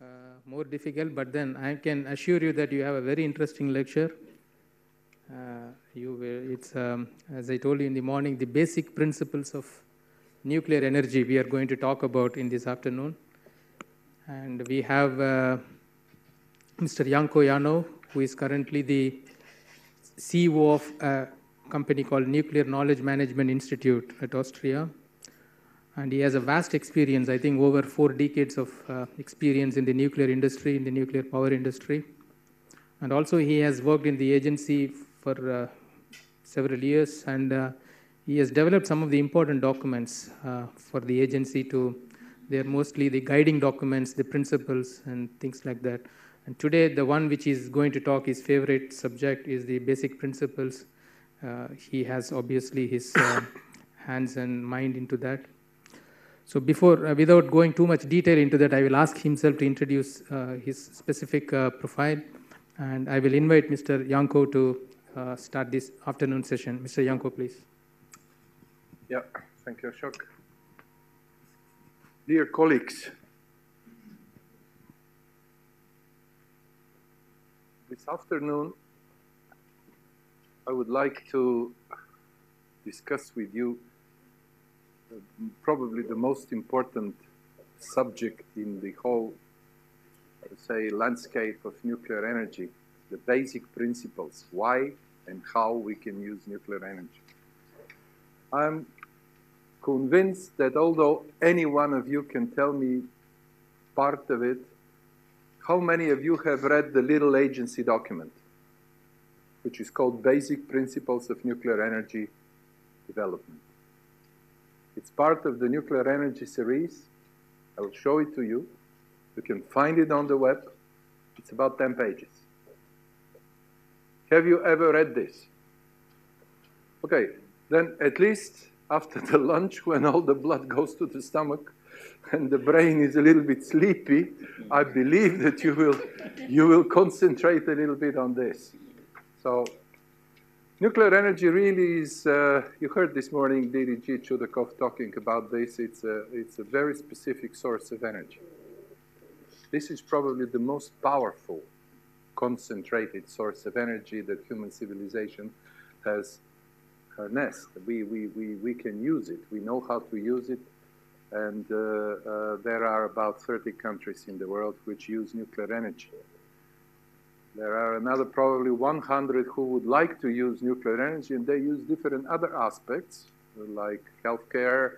uh, more difficult, but then I can assure you that you have a very interesting lecture. Uh, you will, it's, um, as I told you in the morning, the basic principles of nuclear energy we are going to talk about in this afternoon. And we have uh, Mr. Yanko Yanev, who is currently the CEO of a company called Nuclear Knowledge Management Institute at Austria and he has a vast experience, I think over four decades of uh, experience in the nuclear industry, in the nuclear power industry. And also he has worked in the agency for uh, several years and uh, he has developed some of the important documents uh, for the agency to, they're mostly the guiding documents, the principles and things like that. And today the one which is going to talk, his favorite subject is the basic principles. Uh, he has obviously his uh, hands and mind into that. So before, uh, without going too much detail into that, I will ask himself to introduce uh, his specific uh, profile, and I will invite Mr. Yanko to uh, start this afternoon session. Mr. Yanko, please. Yeah, thank you, Ashok. Dear colleagues, this afternoon I would like to discuss with you probably the most important subject in the whole, say, landscape of nuclear energy, the basic principles, why and how we can use nuclear energy. I'm convinced that although any one of you can tell me part of it, how many of you have read the little agency document, which is called Basic Principles of Nuclear Energy Development? It's part of the nuclear energy series. I will show it to you. You can find it on the web. It's about 10 pages. Have you ever read this? Okay, then at least after the lunch, when all the blood goes to the stomach and the brain is a little bit sleepy, I believe that you will, you will concentrate a little bit on this. So Nuclear energy really is, uh, you heard this morning DDG Chudakov talking about this, it's a, it's a very specific source of energy. This is probably the most powerful concentrated source of energy that human civilization has harnessed. We, we, we, we can use it, we know how to use it, and uh, uh, there are about 30 countries in the world which use nuclear energy. There are another probably 100 who would like to use nuclear energy, and they use different other aspects, like healthcare.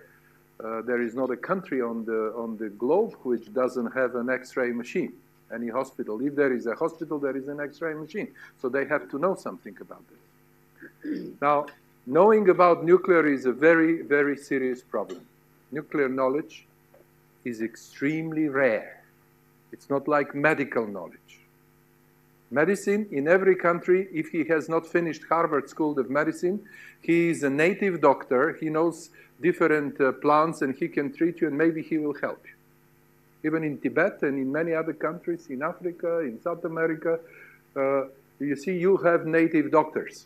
Uh, there is not a country on the, on the globe which doesn't have an X-ray machine, any hospital. If there is a hospital, there is an X-ray machine. So they have to know something about this. now, knowing about nuclear is a very, very serious problem. Nuclear knowledge is extremely rare. It's not like medical knowledge medicine in every country. If he has not finished Harvard School of Medicine, he is a native doctor. He knows different uh, plants and he can treat you and maybe he will help you. Even in Tibet and in many other countries, in Africa, in South America, uh, you see, you have native doctors.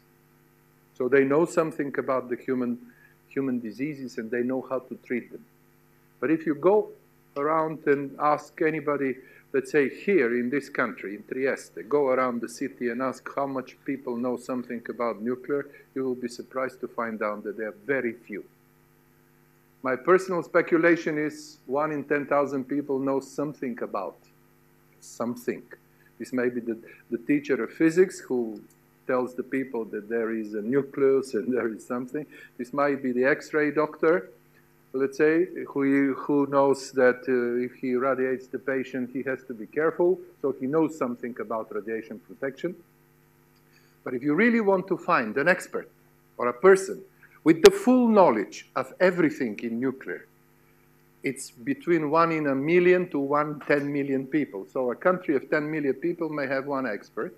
So they know something about the human, human diseases and they know how to treat them. But if you go around and ask anybody, let's say here in this country, in Trieste, go around the city and ask how much people know something about nuclear, you will be surprised to find out that there are very few. My personal speculation is one in 10,000 people know something about something. This may be the, the teacher of physics who tells the people that there is a nucleus and there is something. This might be the X-ray doctor let's say, who, who knows that uh, if he radiates the patient, he has to be careful, so he knows something about radiation protection. But if you really want to find an expert or a person with the full knowledge of everything in nuclear, it's between one in a million to one 10 million people. So a country of 10 million people may have one expert.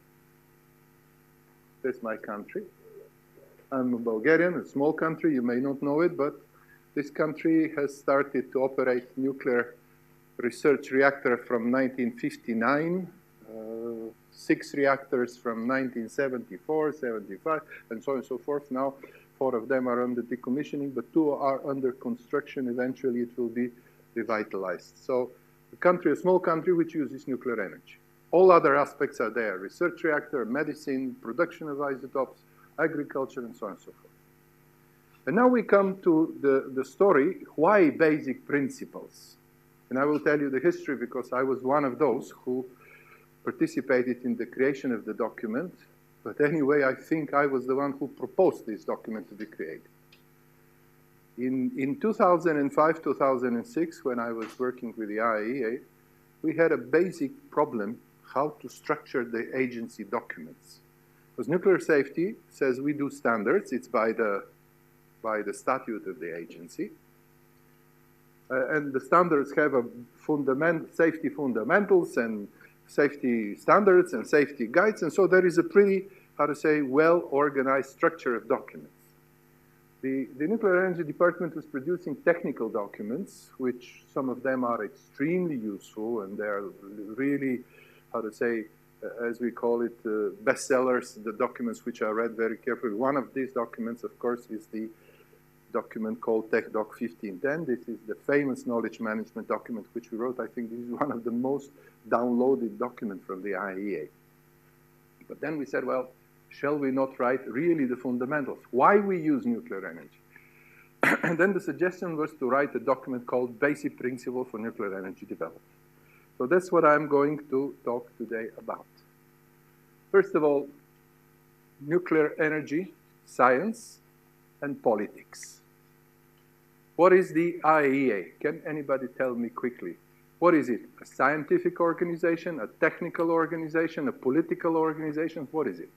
That's my country. I'm a Bulgarian, a small country. You may not know it, but this country has started to operate nuclear research reactor from 1959, uh, six reactors from 1974, 75, and so on and so forth. Now, four of them are under decommissioning, but two are under construction. Eventually, it will be revitalized. So A country, a small country which uses nuclear energy. All other aspects are there, research reactor, medicine, production of isotopes, agriculture, and so on and so forth. And now we come to the, the story, why basic principles? And I will tell you the history because I was one of those who participated in the creation of the document. But anyway, I think I was the one who proposed this document to be created. In, in 2005, 2006, when I was working with the IAEA, we had a basic problem how to structure the agency documents. Because nuclear safety says we do standards, it's by the, by the statute of the agency. Uh, and the standards have a fundament, safety fundamentals and safety standards and safety guides. And so there is a pretty, how to say, well-organized structure of documents. The, the Nuclear Energy Department was producing technical documents, which some of them are extremely useful and they're really, how to say, uh, as we call it, uh, bestsellers, the documents which are read very carefully. One of these documents, of course, is the document called TECDOC 1510. This is the famous knowledge management document which we wrote. I think this is one of the most downloaded documents from the IEA. But then we said, well, shall we not write really the fundamentals? Why we use nuclear energy? and then the suggestion was to write a document called Basic Principle for Nuclear Energy Development. So that's what I'm going to talk today about. First of all, nuclear energy, science, and politics. What is the IAEA? Can anybody tell me quickly? What is it? A scientific organization, a technical organization, a political organization? What is it?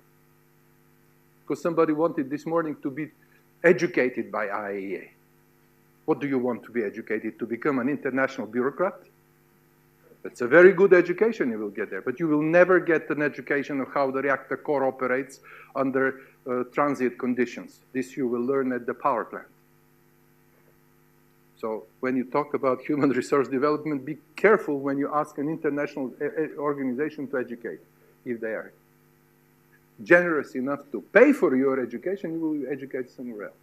Because somebody wanted this morning to be educated by IAEA. What do you want to be educated? To become an international bureaucrat? It's a very good education you will get there, but you will never get an education of how the reactor core operates under uh, transient conditions. This you will learn at the power plant. So when you talk about human resource development, be careful when you ask an international uh, uh, organization to educate, if they are generous enough to pay for your education, you will educate somewhere else.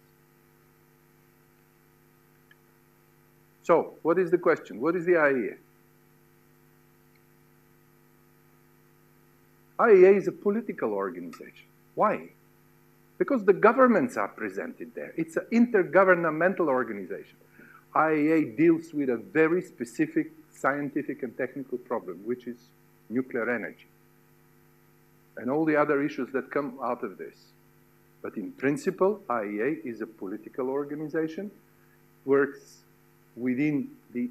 So, what is the question? What is the IAEA? IAEA is a political organization. Why? Because the governments are presented there. It's an intergovernmental organization. IAEA deals with a very specific scientific and technical problem, which is nuclear energy, and all the other issues that come out of this. But in principle, IAEA is a political organization, works within the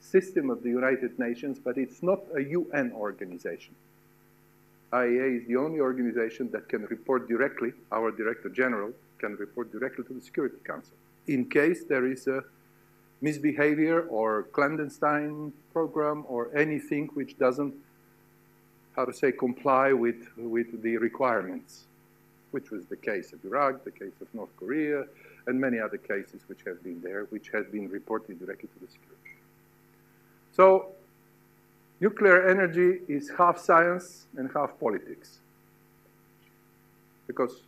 system of the United Nations, but it's not a UN organization. IAEA is the only organization that can report directly, our Director General can report directly to the Security Council in case there is a misbehavior or clandestine program or anything which doesn't, how to say, comply with, with the requirements, which was the case of Iraq, the case of North Korea, and many other cases which have been there, which have been reported directly to the security. So nuclear energy is half science and half politics. Because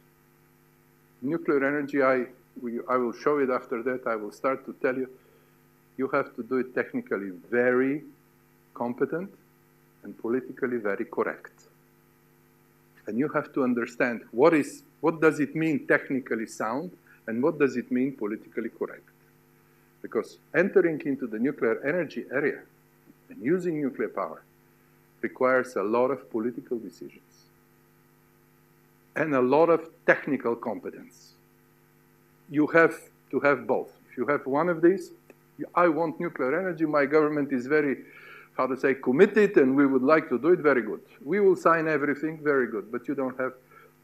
nuclear energy, I, I will show it after that, I will start to tell you, you have to do it technically very competent and politically very correct. And you have to understand what is, what does it mean technically sound and what does it mean politically correct. Because entering into the nuclear energy area and using nuclear power requires a lot of political decisions and a lot of technical competence. You have to have both. If you have one of these, I want nuclear energy, my government is very, how to say, committed and we would like to do it, very good. We will sign everything, very good, but you don't have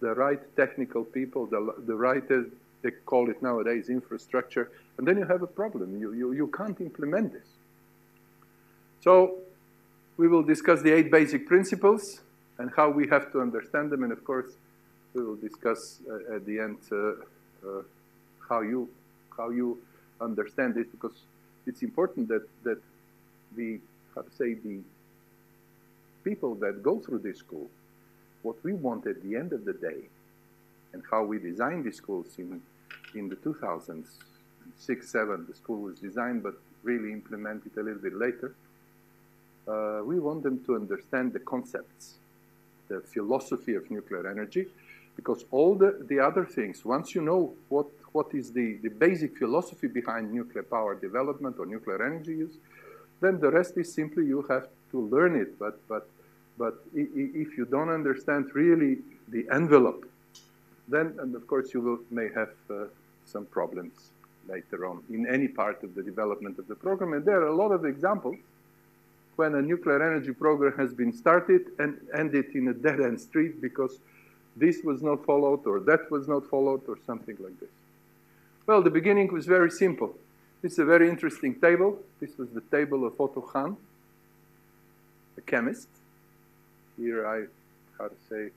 the right technical people, the, the right, uh, they call it nowadays, infrastructure, and then you have a problem. You, you, you can't implement this. So we will discuss the eight basic principles and how we have to understand them. And of course, we will discuss uh, at the end uh, uh, how you how you understand this because it's important that that the how to say the people that go through this school, what we want at the end of the day, and how we designed the schools in in the 2000s, six, seven, the school was designed, but really implemented a little bit later Uh, we want them to understand the concepts, the philosophy of nuclear energy, because all the, the other things, once you know what, what is the, the basic philosophy behind nuclear power development or nuclear energy use, then the rest is simply you have to learn it. But, but, but if you don't understand really the envelope, then, and of course, you will, may have uh, some problems later on in any part of the development of the program. And there are a lot of examples when a nuclear energy program has been started and ended in a dead-end street because this was not followed or that was not followed or something like this. Well, the beginning was very simple. This is a very interesting table. This was the table of Otto Hahn, a chemist. Here I, how to say,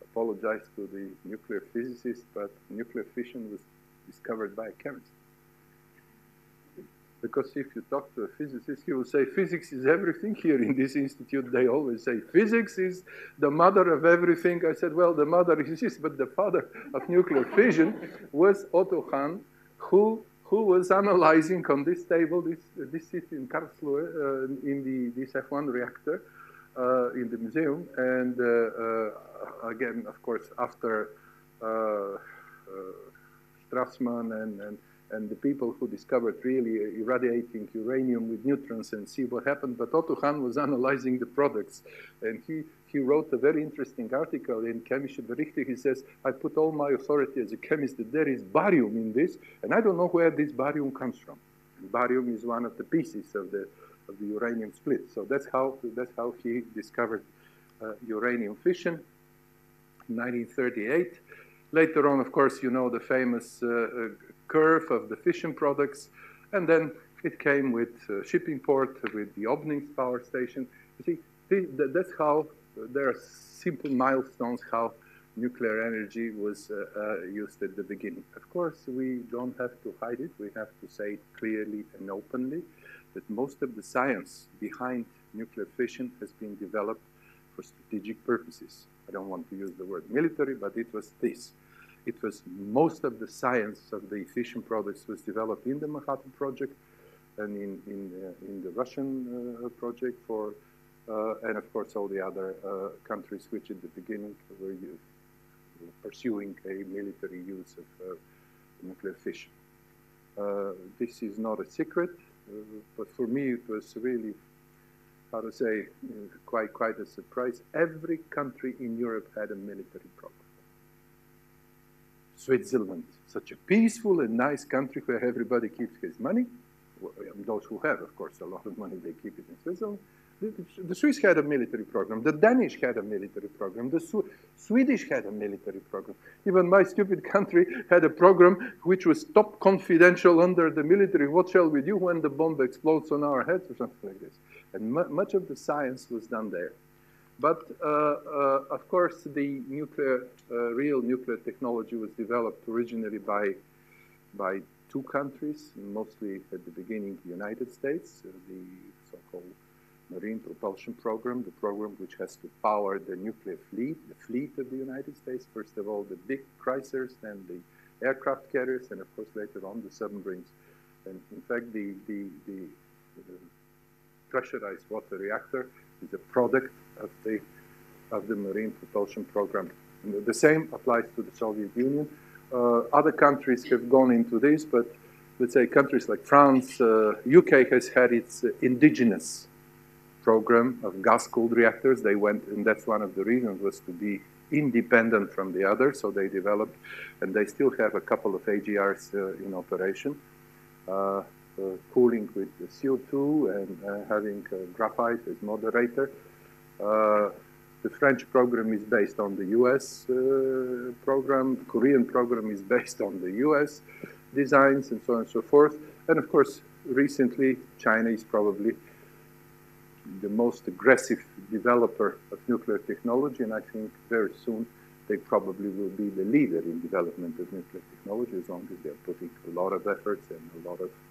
apologize to the nuclear physicist, but nuclear fission was discovered by a chemist. Because if you talk to a physicist, he will say physics is everything. Here in this institute, they always say physics is the mother of everything. I said, well, the mother is this, but the father of nuclear fission was Otto Hahn, who, who was analyzing on this table, this, this is in Karlsruhe, uh, in the, this F1 reactor uh, in the museum. And uh, uh again, of course, after uh, uh, Strassmann and, and and the people who discovered really irradiating uranium with neutrons and see what happened. But Otto Hahn was analyzing the products, and he, he wrote a very interesting article in Chemische Berichte. He says, I put all my authority as a chemist that there is barium in this, and I don't know where this barium comes from. And barium is one of the pieces of the, of the uranium split. So that's how, that's how he discovered uh, uranium fission in 1938. Later on, of course, you know the famous uh, uh curve of the fission products, and then it came with uh, Shippingport, with the Obninsk power station. You see, that's how, there are simple milestones how nuclear energy was uh, uh, used at the beginning. Of course, we don't have to hide it. We have to say clearly and openly that most of the science behind nuclear fission has been developed for strategic purposes. I don't want to use the word military, but it was this. It was most of the science of the fission products was developed in the Manhattan Project and in, in, uh, in the Russian uh, project for, uh, and of course all the other uh, countries which at the beginning were pursuing a military use of uh, nuclear fission. Uh, this is not a secret, but for me it was really how to say, quite, quite a surprise. Every country in Europe had a military program. Switzerland, such a peaceful and nice country where everybody keeps his money. Well, those who have, of course, a lot of money, they keep it in Switzerland. The, the Swiss had a military program. The Danish had a military program. The Su Swedish had a military program. Even my stupid country had a program which was top confidential under the military. What shall we do when the bomb explodes on our heads or something like this? And much of the science was done there. But uh, uh, of course, the nuclear, uh, real nuclear technology was developed originally by, by two countries, mostly at the beginning, the United States, the so-called Marine Propulsion Program, the program which has to power the nuclear fleet, the fleet of the United States. First of all, the big cruisers, then the aircraft carriers, and of course later on the submarines. And in fact, the, the, the, the pressurized water reactor is a product of the, of the marine propulsion program. And the same applies to the Soviet Union. Uh, other countries have gone into this, but let's say countries like France, uh, UK has had its uh, indigenous program of gas-cooled reactors. They went, and that's one of the reasons was to be independent from the other, so they developed, and they still have a couple of AGRs uh, in operation. Uh, uh, cooling with CO2 and having graphite as moderator. Uh, the French program is based on the US program, the Korean program is based on the US designs and so on and so forth. And of course, recently, China is probably the most aggressive developer of nuclear technology, and I think very soon they probably will be the leader in development of nuclear technology as long as they're putting a lot of efforts and a lot of uh,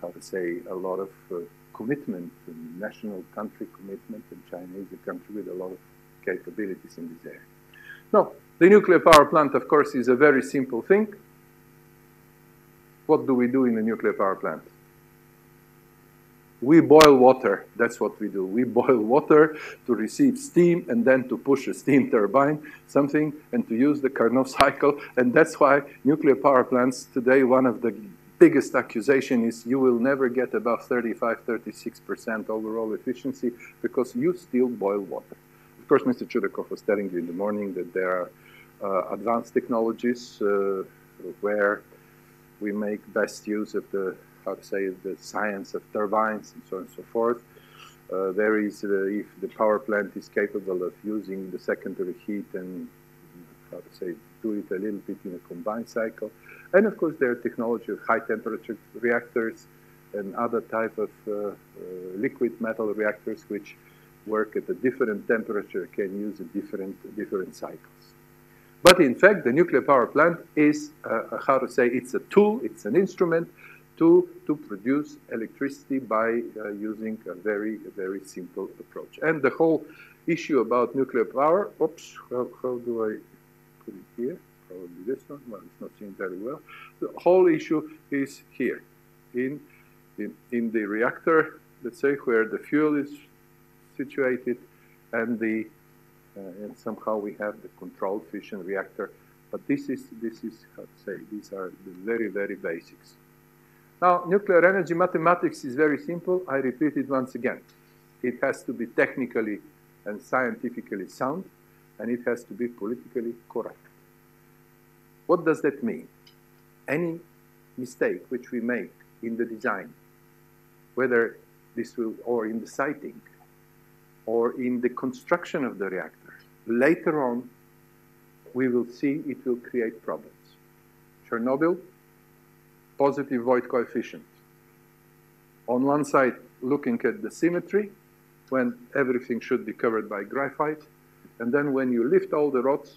how to say, a lot of uh, commitment, national country commitment, and China is a country with a lot of capabilities in this area. Now, the nuclear power plant, of course, is a very simple thing. What do we do in a nuclear power plant? We boil water. That's what we do. We boil water to receive steam and then to push a steam turbine, something, and to use the Carnot cycle. And that's why nuclear power plants today, one of the biggest accusation is you will never get above 35, 36% overall efficiency because you still boil water. Of course, Mr. Chudakov was telling you in the morning that there are uh, advanced technologies uh, where we make best use of the how to say, the science of turbines and so on and so forth. Uh, there is, uh, if the power plant is capable of using the secondary heat and, how to say, do it a little bit in a combined cycle. And of course, there are technology of high temperature reactors and other type of uh, uh liquid metal reactors which work at a different temperature, can use a different, different cycles. But in fact, the nuclear power plant is, uh, how to say, it's a tool, it's an instrument to, to produce electricity by uh, using a very, very simple approach. And the whole issue about nuclear power, oops, how, how do I put it here? Probably this one, well, it's not seen very well. The whole issue is here, in, in, in the reactor, let's say, where the fuel is situated, and the uh, and somehow we have the controlled fission reactor. But this is, this is how to say, these are the very, very basics. Now, nuclear energy mathematics is very simple. I repeat it once again. It has to be technically and scientifically sound, and it has to be politically correct. What does that mean? Any mistake which we make in the design, whether this will, or in the siting, or in the construction of the reactor, later on, we will see it will create problems. Chernobyl positive void coefficient. On one side, looking at the symmetry, when everything should be covered by graphite, and then when you lift all the rods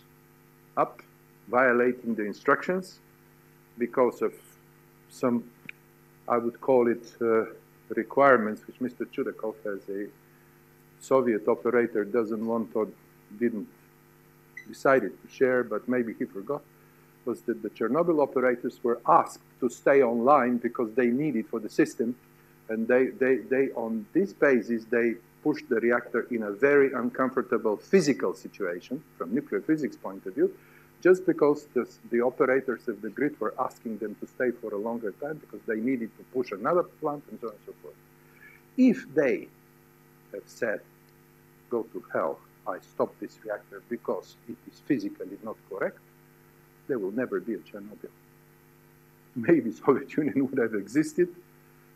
up, violating the instructions because of some, I would call it, uh, requirements which Mr. Chudakov as a Soviet operator doesn't want or didn't decided to share, but maybe he forgot was that the Chernobyl operators were asked to stay online because they needed for the system. And they, they, they, on this basis, they pushed the reactor in a very uncomfortable physical situation from nuclear physics point of view, just because the, the operators of the grid were asking them to stay for a longer time because they needed to push another plant and so on and so forth. If they have said, go to hell, I stop this reactor because it is physically not correct, there will never be a Chernobyl. Maybe Soviet Union would have existed,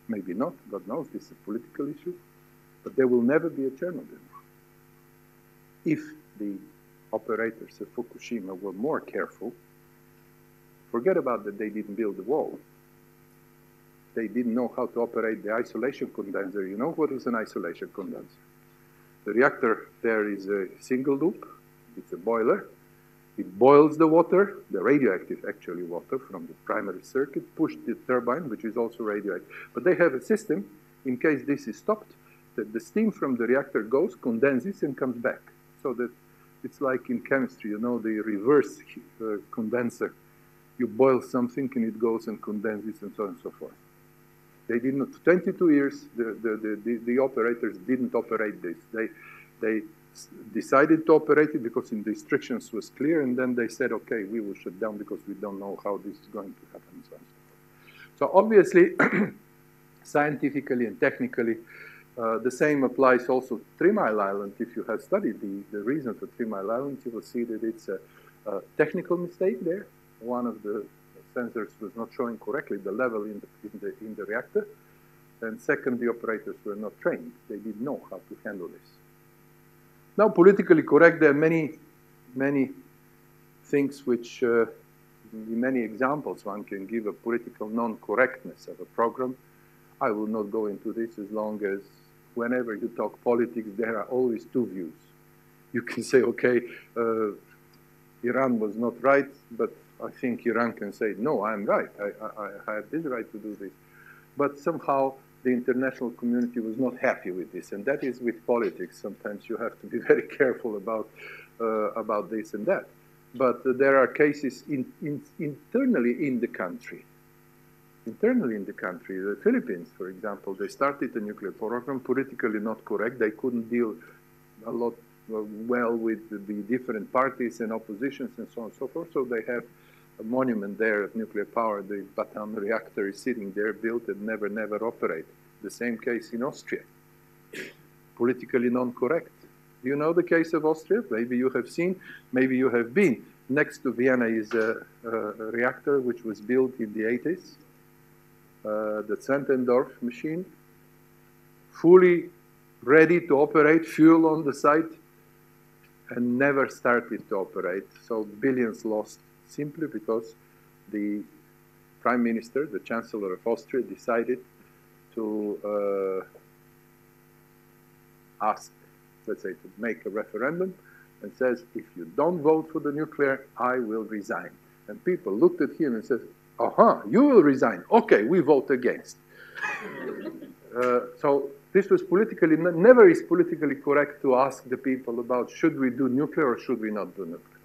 maybe not, God knows, this is a political issue, but there will never be a Chernobyl. If the operators of Fukushima were more careful, forget about that they didn't build the wall. They didn't know how to operate the isolation condenser. You know what is an isolation condenser? The reactor there is a single loop, it's a boiler, it boils the water, the radioactive actually water from the primary circuit, push the turbine, which is also radioactive. But they have a system, in case this is stopped, that the steam from the reactor goes, condenses, and comes back. So that it's like in chemistry, you know, the reverse uh, condenser. You boil something and it goes and condenses and so on and so forth. They did not, 22 years, the, the, the, the, operators didn't operate this. They, they decided to operate it because the restrictions was clear, and then they said, okay, we will shut down because we don't know how this is going to happen. So, so obviously, scientifically and technically, uh, the same applies also to Three Mile Island. If you have studied the, the reason for Three Mile Island, you will see that it's a, a technical mistake there. One of the sensors was not showing correctly the level in the, in the, in the reactor. And second, the operators were not trained. They didn't know how to handle this. Now, politically correct, there are many, many things which, uh, many examples one can give a political non-correctness of a program. I will not go into this as long as whenever you talk politics, there are always two views. You can say, okay, uh, Iran was not right, but I think Iran can say, no, I'm right. I, I, I have this right to do this. But somehow the international community was not happy with this. And that is with politics. Sometimes you have to be very careful about, uh, about this and that. But uh, there are cases in, in, internally in the country internally in the country. The Philippines, for example, they started a nuclear program, politically not correct. They couldn't deal a lot well with the, different parties and oppositions and so on and so forth. So they have a monument there of nuclear power. The Bataan reactor is sitting there, built and never, never operated. The same case in Austria. Politically non-correct. Do you know the case of Austria? Maybe you have seen, maybe you have been. Next to Vienna is a, a reactor which was built in the 80s, uh, the Zwentendorf machine, fully ready to operate, fuel on the site, and never started to operate. So billions lost simply because the prime minister, the chancellor of Austria, decided to uh, ask, let's say, to make a referendum and says, if you don't vote for the nuclear, I will resign. And people looked at him and said, aha, you will resign. Okay, we vote against. uh, so this was politically, never is politically correct to ask the people about should we do nuclear or should we not do nuclear.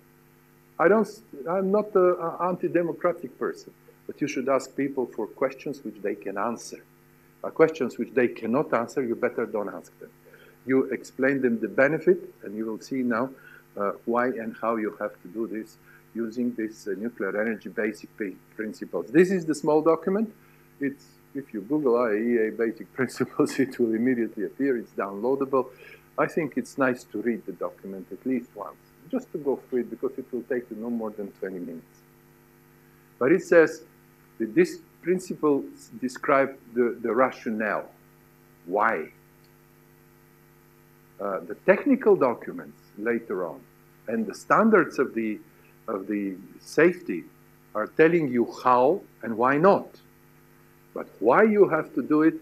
I don't, I'm not an anti-democratic person, but you should ask people for questions which they can answer. Uh, questions which they cannot answer, you better don't ask them. You explain them the benefit, and you will see now uh, why and how you have to do this using this uh, nuclear energy basic principles. This is the small document. It's, if you Google IAEA basic principles, it will immediately appear. It's downloadable. I think it's nice to read the document at least once, just to go through it because it will take you no more than 20 minutes. But it says that this principle describe the, the rationale. Why? Uh, the technical documents later on and the standards of the, of the safety are telling you how and why not. But why you have to do it,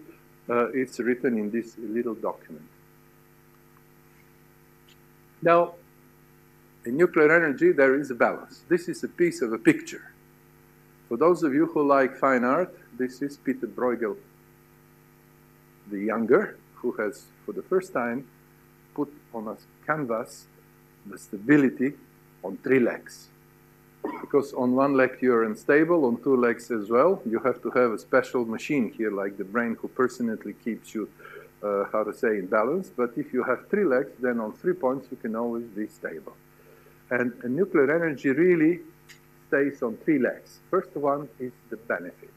uh, it's written in this little document. Now, in nuclear energy, there is a balance. This is a piece of a picture. For those of you who like fine art, this is Peter Bruegel, the younger, who has, for the first time, put on a canvas the stability on three legs. Because on one leg you're unstable, on two legs as well. You have to have a special machine here, like the brain, who personally keeps you, uh, how to say, in balance. But if you have three legs, then on three points you can always be stable. And, and nuclear energy really stays on three legs. First one is the benefit.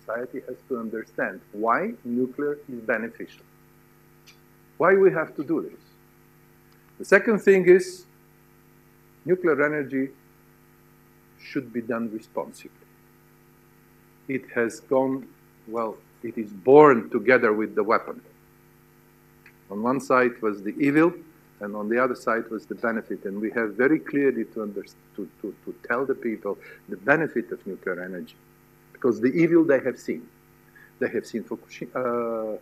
Society has to understand why nuclear is beneficial. Why we have to do this. The second thing is nuclear energy should be done responsibly. It has gone, well, it is born together with the weapon. On one side was the evil, and on the other side was the benefit. And we have very clearly to, to, to, to tell the people the benefit of nuclear energy. Because the evil they have seen. They have seen Fukushima, uh,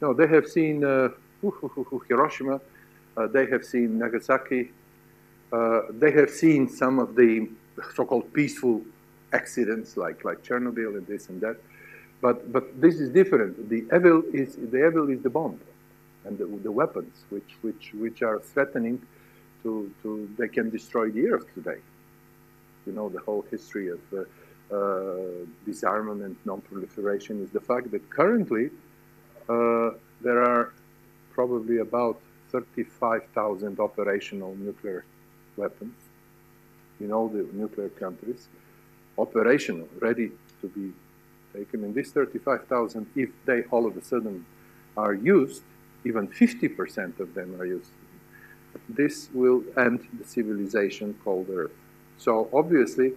no, they have seen uh, Hiroshima, uh, they have seen Nagasaki, they have seen some of the so-called peaceful accidents like, like Chernobyl and this and that. But, but this is different. The evil is the evil is the bomb and the, the, weapons which, which, which are threatening to, to, they can destroy the earth today. You know, the whole history of uh, uh, disarmament, non-proliferation is the fact that currently uh, there are probably about 35,000 operational nuclear weapons in all the nuclear countries, operational, ready to be taken. And these 35,000, if they all of a sudden are used, even 50% of them are used, this will end the civilization called Earth. So obviously,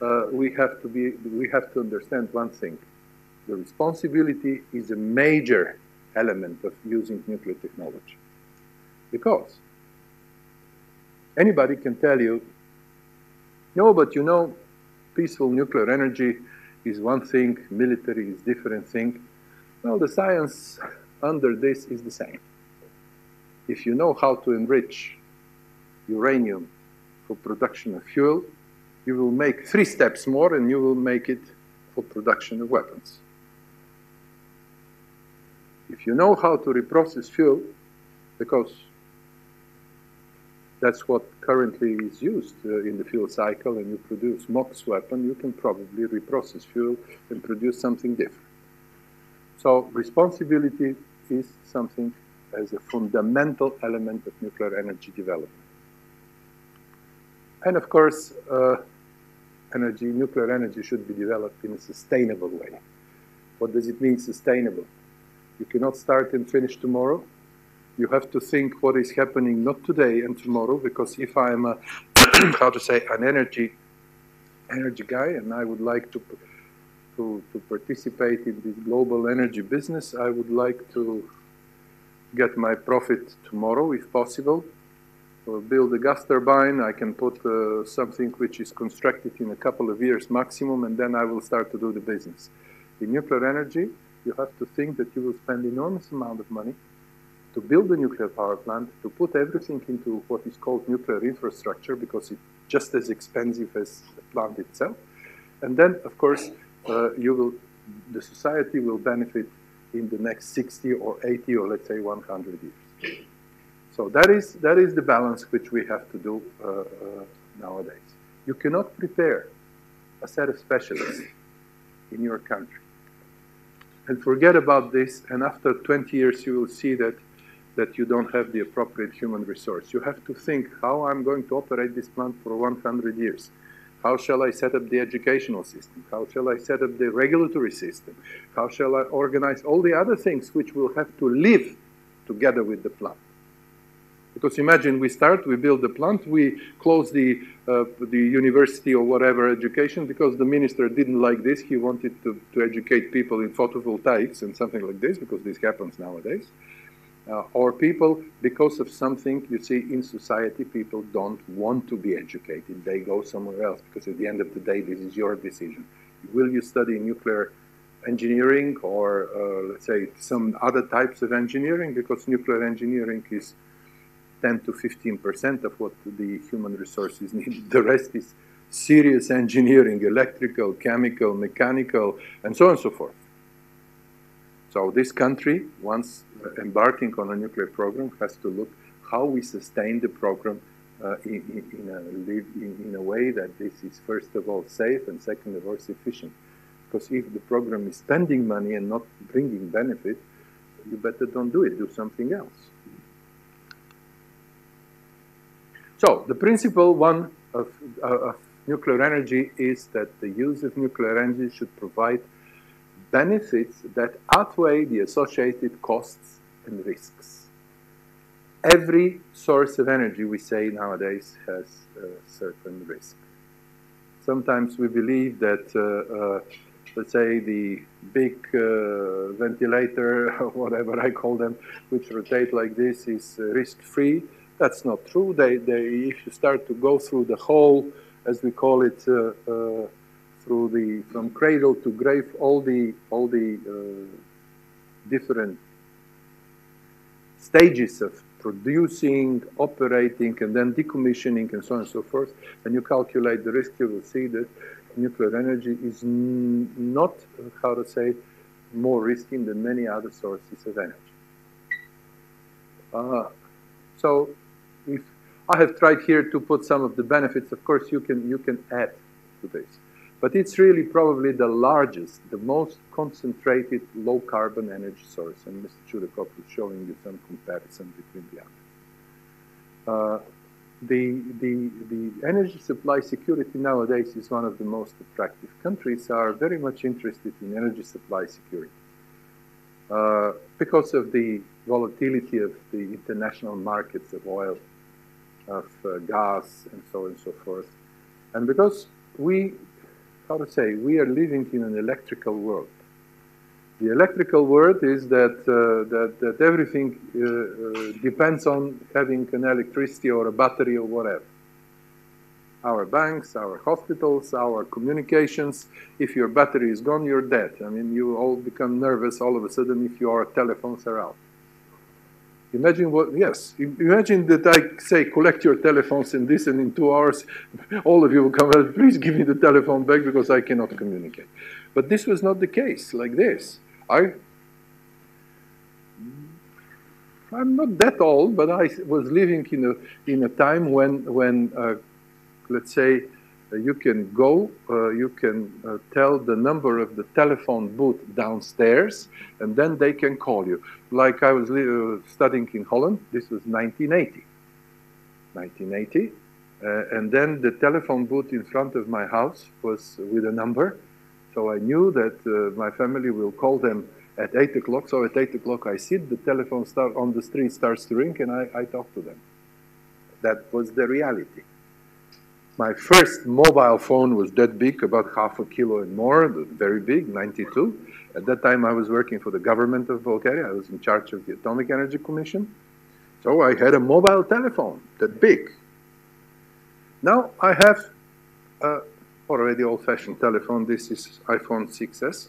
uh, we have to be, we have to understand one thing. The responsibility is a major element of using nuclear technology. Because anybody can tell you, no, but you know, peaceful nuclear energy is one thing, military is different thing. Well, the science under this is the same. If you know how to enrich uranium for production of fuel, you will make three steps more and you will make it for production of weapons. If you know how to reprocess fuel, because that's what currently is used uh, in the fuel cycle, and you produce MOX weapon, you can probably reprocess fuel and produce something different. So responsibility is something as a fundamental element of nuclear energy development. And of course, uh, energy, nuclear energy should be developed in a sustainable way. What does it mean, sustainable? You cannot start and finish tomorrow. You have to think what is happening not today and tomorrow, because if I am a, how to say, an energy, energy guy, and I would like to, to, to participate in this global energy business, I would like to get my profit tomorrow, if possible, or build a gas turbine. I can put uh, something which is constructed in a couple of years maximum, and then I will start to do the business. In nuclear energy, you have to think that you will spend enormous amount of money to build a nuclear power plant, to put everything into what is called nuclear infrastructure, because it's just as expensive as the plant itself. And then, of course, uh, you will, the society will benefit in the next 60 or 80 or let's say 100 years. So that is, that is the balance which we have to do uh, uh, nowadays. You cannot prepare a set of specialists in your country and forget about this, and after 20 years you will see that, that you don't have the appropriate human resource. You have to think how I'm going to operate this plant for 100 years. How shall I set up the educational system? How shall I set up the regulatory system? How shall I organize all the other things which will have to live together with the plant? Because imagine we start, we build the plant, we close the, uh, the university or whatever education because the minister didn't like this. He wanted to, to educate people in photovoltaics and something like this because this happens nowadays. Uh, or people, because of something you see in society, people don't want to be educated. They go somewhere else because at the end of the day, this is your decision. Will you study nuclear engineering or, uh, let's say, some other types of engineering? Because nuclear engineering is 10 to 15 percent of what the human resources need. The rest is serious engineering, electrical, chemical, mechanical, and so on and so forth. So this country, once embarking on a nuclear program, has to look how we sustain the program uh, in, in, a, in, in, a, way that this is first of all safe and second of all sufficient. Because if the program is spending money and not bringing benefit, you better don't do it, do something else. So the principle one of, uh, of nuclear energy is that the use of nuclear energy should provide benefits that outweigh the associated costs and risks. Every source of energy, we say nowadays, has a certain risk. Sometimes we believe that, uh, uh, let's say, the big uh, ventilator, whatever I call them, which rotate like this, is risk-free that's not true. They, they, if you start to go through the whole, as we call it, uh, uh, through the from cradle to grave, all the all the uh, different stages of producing, operating, and then decommissioning, and so on and so forth, and you calculate the risk, you will see that nuclear energy is not, how to say, more risky than many other sources of energy. Uh, so if I have tried here to put some of the benefits, of course you can, you can add to this. But it's really probably the largest, the most concentrated low carbon energy source. And Mr. Chudakov is showing you some comparison between the others. Uh, the, the, the energy supply security nowadays is one of the most attractive. Countries are very much interested in energy supply security uh, because of the volatility of the international markets of oil of uh, gas and so on and so forth. And because we, how to say, we are living in an electrical world. The electrical world is that, uh, that, that everything uh, uh depends on having an electricity or a battery or whatever. Our banks, our hospitals, our communications. If your battery is gone, you're dead. I mean, you all become nervous all of a sudden if your telephones are out. Imagine what, yes, imagine that I say, collect your telephones in this and in two hours, all of you will come out, please give me the telephone back because I cannot communicate. But this was not the case, like this. I, I'm not that old, but I was living in a, in a time when, when uh, let's say, you can go, uh, you can uh, tell the number of the telephone booth downstairs, and then they can call you. Like I was uh, studying in Holland, this was 1980. 1980. Uh, and then the telephone booth in front of my house was with a number. So I knew that uh, my family will call them at 8 o'clock. So at 8 o'clock I sit, the telephone start on the street starts to ring, and I, I talk to them. That was the reality. My first mobile phone was that big, about half a kilo and more, very big, 92. At that time, I was working for the government of Bulgaria. I was in charge of the Atomic Energy Commission. So I had a mobile telephone that big. Now I have a already old-fashioned telephone. This is iPhone 6s.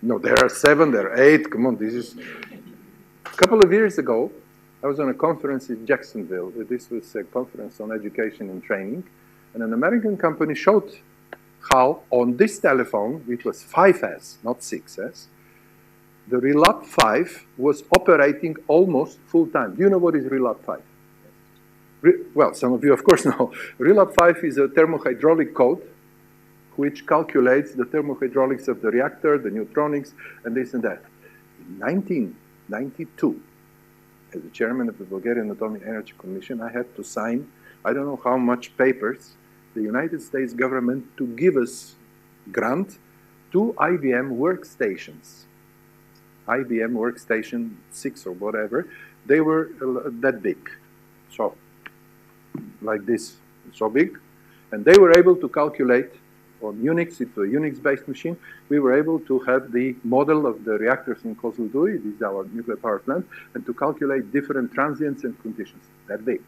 No, there are seven, there are eight. Come on, this is... A couple of years ago, I was on a conference in Jacksonville. This was a conference on education and training. And an American company showed how on this telephone, which was 5S, not 6S, the Relap 5 was operating almost full time. Do you know what is Relap 5? Re well, some of you, of course, know. Relap 5 is a thermohydraulic code which calculates the thermohydraulics of the reactor, the neutronics, and this and that. In 1992, as the chairman of the Bulgarian Atomic Energy Commission, I had to sign, I don't know how much papers, the United States government to give us grant to IBM workstations. IBM workstation 6 or whatever, they were uh, that big. So, like this, so big. And they were able to calculate on Unix, it's a Unix-based machine, we were able to have the model of the reactors in Kozloduy, this is our nuclear power plant, and to calculate different transients and conditions, that big.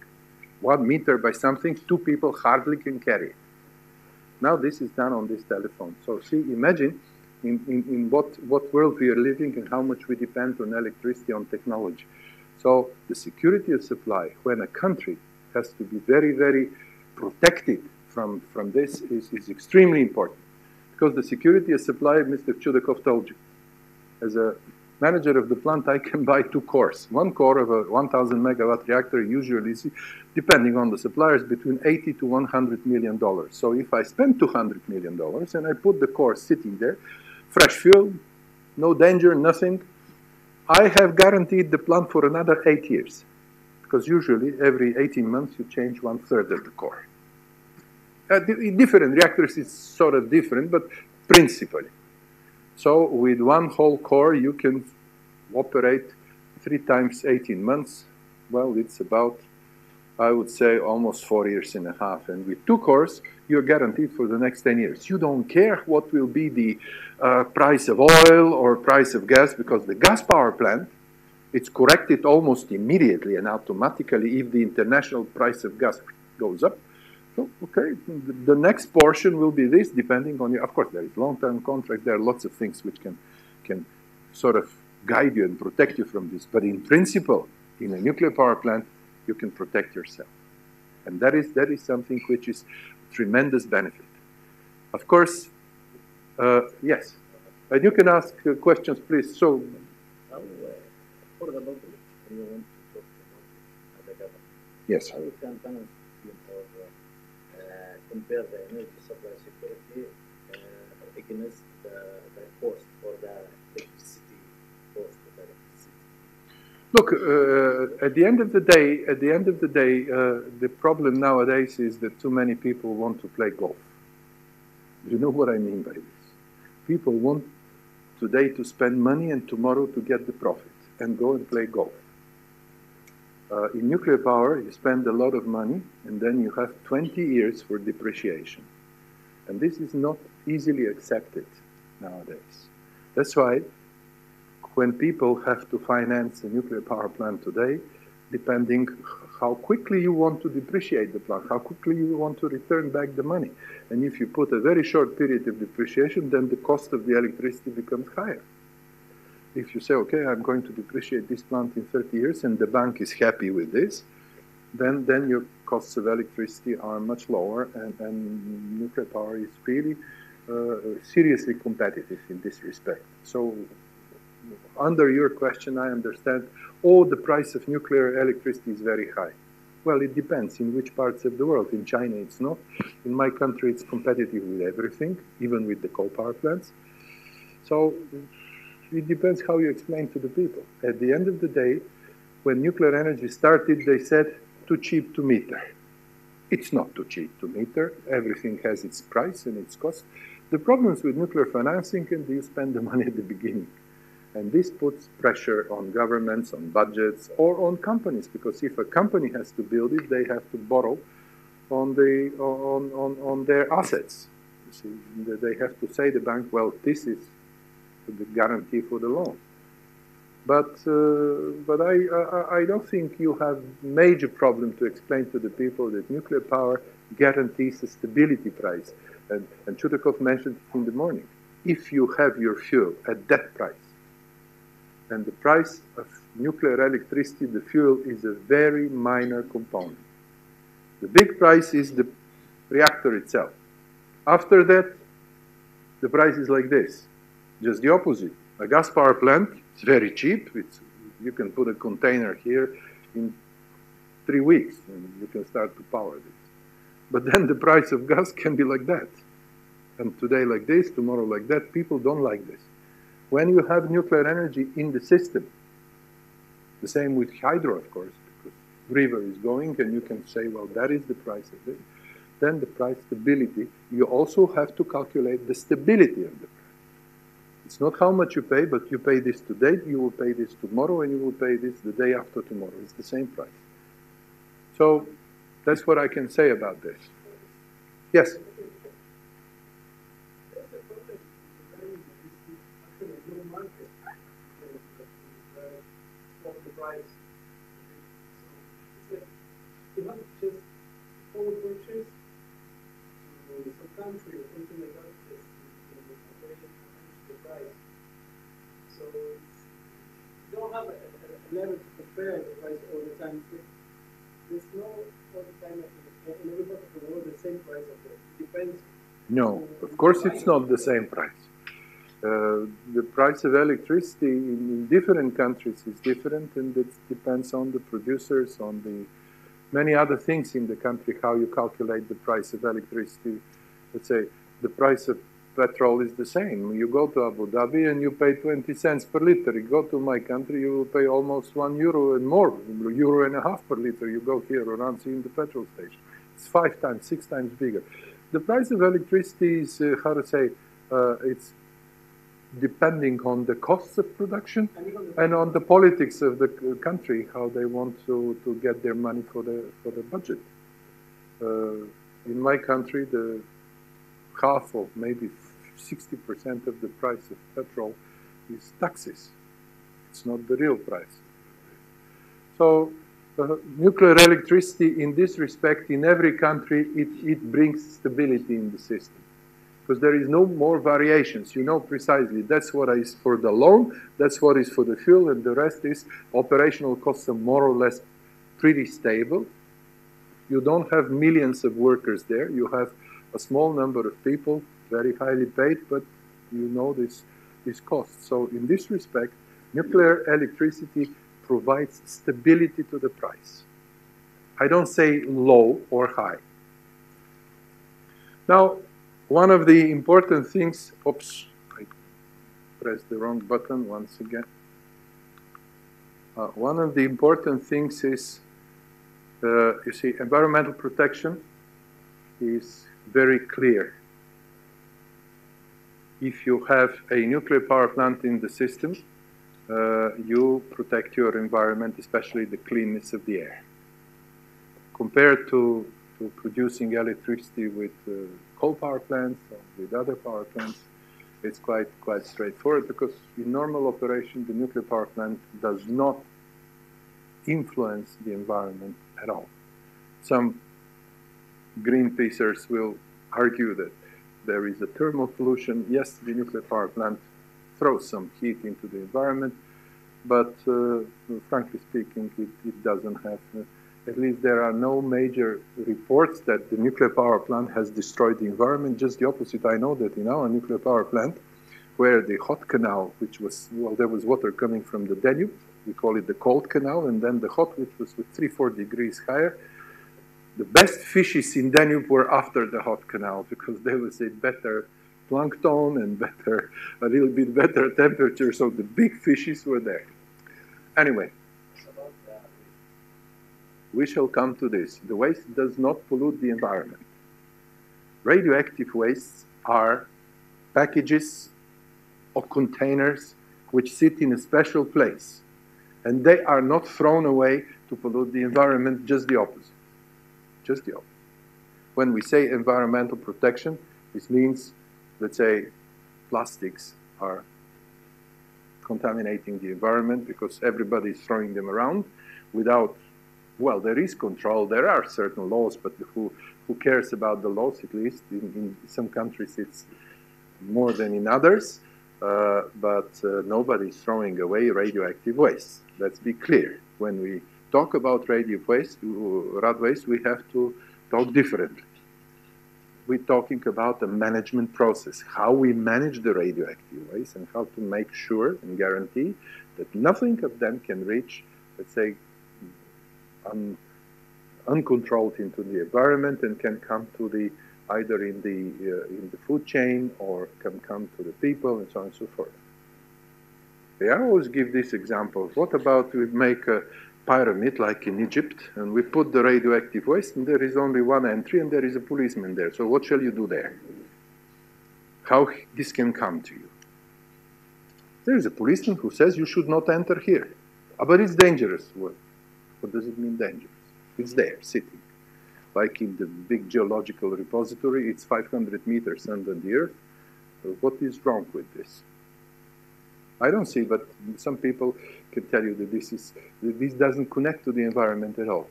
One meter by something, two people hardly can carry it. Now this is done on this telephone. So see, imagine in, in, in what, what world we are living and how much we depend on electricity, on technology. So the security of supply, when a country has to be very, very protected from, from this is, is extremely important because the security of supply, Mr. Chudakov told you. As a manager of the plant, I can buy two cores. One core of a 1,000 megawatt reactor usually, depending on the suppliers, between 80 to 100 million dollars. So if I spend 200 million dollars and I put the core sitting there, fresh fuel, no danger, nothing, I have guaranteed the plant for another eight years. Because usually every 18 months you change one third of the core. Uh, different reactors is sort of different, but principally. So with one whole core, you can operate three times 18 months. Well, it's about, I would say, almost four years and a half. And with two cores, you're guaranteed for the next 10 years. You don't care what will be the uh, price of oil or price of gas, because the gas power plant, it's corrected almost immediately and automatically if the international price of gas goes up okay, the next portion will be this, depending on you. Of course, there is long-term contract. There are lots of things which can, can sort of guide you and protect you from this. But in principle, in a nuclear power plant, you can protect yourself. And that is, that is something which is tremendous benefit. Of course, uh, yes. And you can ask uh, questions, please. So, yes compare the energy supply security uh, against the, the cost or the electricity cost of electricity? Look, uh, at the end of the day, at the end of the day, uh, the problem nowadays is that too many people want to play golf. You know what I mean by this? People want today to spend money and tomorrow to get the profit and go and play golf. Uh, in nuclear power, you spend a lot of money and then you have 20 years for depreciation. And this is not easily accepted nowadays. That's why when people have to finance a nuclear power plant today, depending how quickly you want to depreciate the plant, how quickly you want to return back the money. And if you put a very short period of depreciation, then the cost of the electricity becomes higher if you say, okay, I'm going to depreciate this plant in 30 years and the bank is happy with this, then, then your costs of electricity are much lower and, and nuclear power is really uh, seriously competitive in this respect. So under your question, I understand, oh, the price of nuclear electricity is very high. Well, it depends in which parts of the world. In China, it's not. In my country, it's competitive with everything, even with the coal power plants. So it depends how you explain to the people. At the end of the day, when nuclear energy started, they said, too cheap to meter. It's not too cheap to meter. Everything has its price and its cost. The problems with nuclear financing and you spend the money at the beginning. And this puts pressure on governments, on budgets, or on companies, because if a company has to build it, they have to borrow on, the, on, on, on their assets. You see, they have to say to the bank, well, this is the guarantee for the loan. But, uh, but I, I, I, don't think you have major problem to explain to the people that nuclear power guarantees a stability price. And, and Chudakov mentioned in the morning, if you have your fuel at that price, and the price of nuclear electricity, the fuel, is a very minor component. The big price is the reactor itself. After that, the price is like this, just the opposite. A gas power plant is very cheap. It's, you can put a container here in three weeks and you can start to power this. But then the price of gas can be like that. And today like this, tomorrow like that. People don't like this. When you have nuclear energy in the system, the same with hydro, of course, because river is going and you can say, well, that is the price of it. Then the price stability, you also have to calculate the stability of the price. It's not how much you pay, but you pay this today, you will pay this tomorrow, and you will pay this the day after tomorrow. It's the same price. So that's what I can say about this. Yes? country or something like that is the price. So you don't have a, a, a, level to compare the price all the time. There's no all the time in every part of the world the same price of it. It depends. No, of course it's not the same price. Uh, the price of electricity in, in, different countries is different and it depends on the producers, on the many other things in the country, how you calculate the price of electricity let's say the price of petrol is the same. You go to Abu Dhabi and you pay 20 cents per liter. You go to my country, you will pay almost one euro and more, euro and a half per liter. You go here around in the petrol station. It's five times, six times bigger. The price of electricity is, uh, how to say, uh, it's depending on the costs of production and on the politics of the country, how they want to, to get their money for the, for the budget. Uh, in my country, the half of maybe 60% of the price of petrol is taxes. It's not the real price. So uh, nuclear electricity in this respect, in every country, it, it brings stability in the system. Because there is no more variations. You know precisely that's what is for the loan, that's what is for the fuel, and the rest is operational costs are more or less pretty stable. You don't have millions of workers there. You have a small number of people, very highly paid, but you know this, this cost. So in this respect, nuclear electricity provides stability to the price. I don't say low or high. Now, one of the important things, oops, I pressed the wrong button once again. Uh, one of the important things is, uh, you see, environmental protection is very clear. If you have a nuclear power plant in the system, uh, you protect your environment, especially the cleanness of the air. Compared to, to producing electricity with uh, coal power plants or with other power plants, it's quite, quite straightforward because in normal operation, the nuclear power plant does not influence the environment at all. Some Greenpeacers will argue that there is a thermal pollution. Yes, the nuclear power plant throws some heat into the environment, but uh, frankly speaking, it, it doesn't have, uh, at least there are no major reports that the nuclear power plant has destroyed the environment, just the opposite. I know that in our nuclear power plant, where the hot canal, which was, well, there was water coming from the Danube, we call it the cold canal, and then the hot, which was with three, four degrees higher. The best fishes in Danube were after the hot canal because there was a better plankton and better, a little bit better temperature, so the big fishes were there. Anyway, we shall come to this. The waste does not pollute the environment. Radioactive wastes are packages or containers which sit in a special place. And they are not thrown away to pollute the environment, just the opposite. Just the opposite. When we say environmental protection, this means, let's say, plastics are contaminating the environment because everybody is throwing them around without, well, there is control, there are certain laws, but who, who cares about the laws, at least? In, in some countries it's more than in others, uh, but uh, nobody is throwing away radioactive waste. Let's be clear. When we talk about radioactive waste, rad waste, we have to talk differently. We're talking about the management process, how we manage the radioactive waste and how to make sure and guarantee that nothing of them can reach, let's say, un, uncontrolled into the environment and can come to the either in the uh, in the food chain or can come to the people and so on and so forth. I always give this example. What about we make a pyramid like in Egypt and we put the radioactive waste and there is only one entry and there is a policeman there. So what shall you do there? How this can come to you? There is a policeman who says you should not enter here. Ah, but it's dangerous. What, what does it mean dangerous? It's there, sitting. Like in the big geological repository, it's 500 meters under the earth. What is wrong with this? I don't see, but some people can tell you that this, is, that this doesn't connect to the environment at all.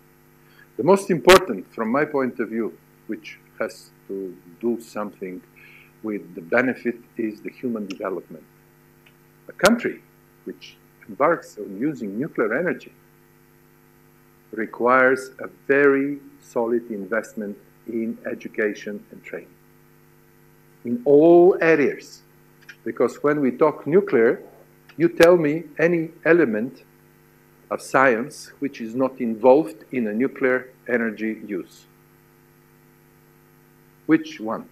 The most important, from my point of view, which has to do something with the benefit, is the human development. A country which embarks on using nuclear energy requires a very solid investment in education and training in all areas. Because when we talk nuclear, you tell me any element of science which is not involved in a nuclear energy use. Which one?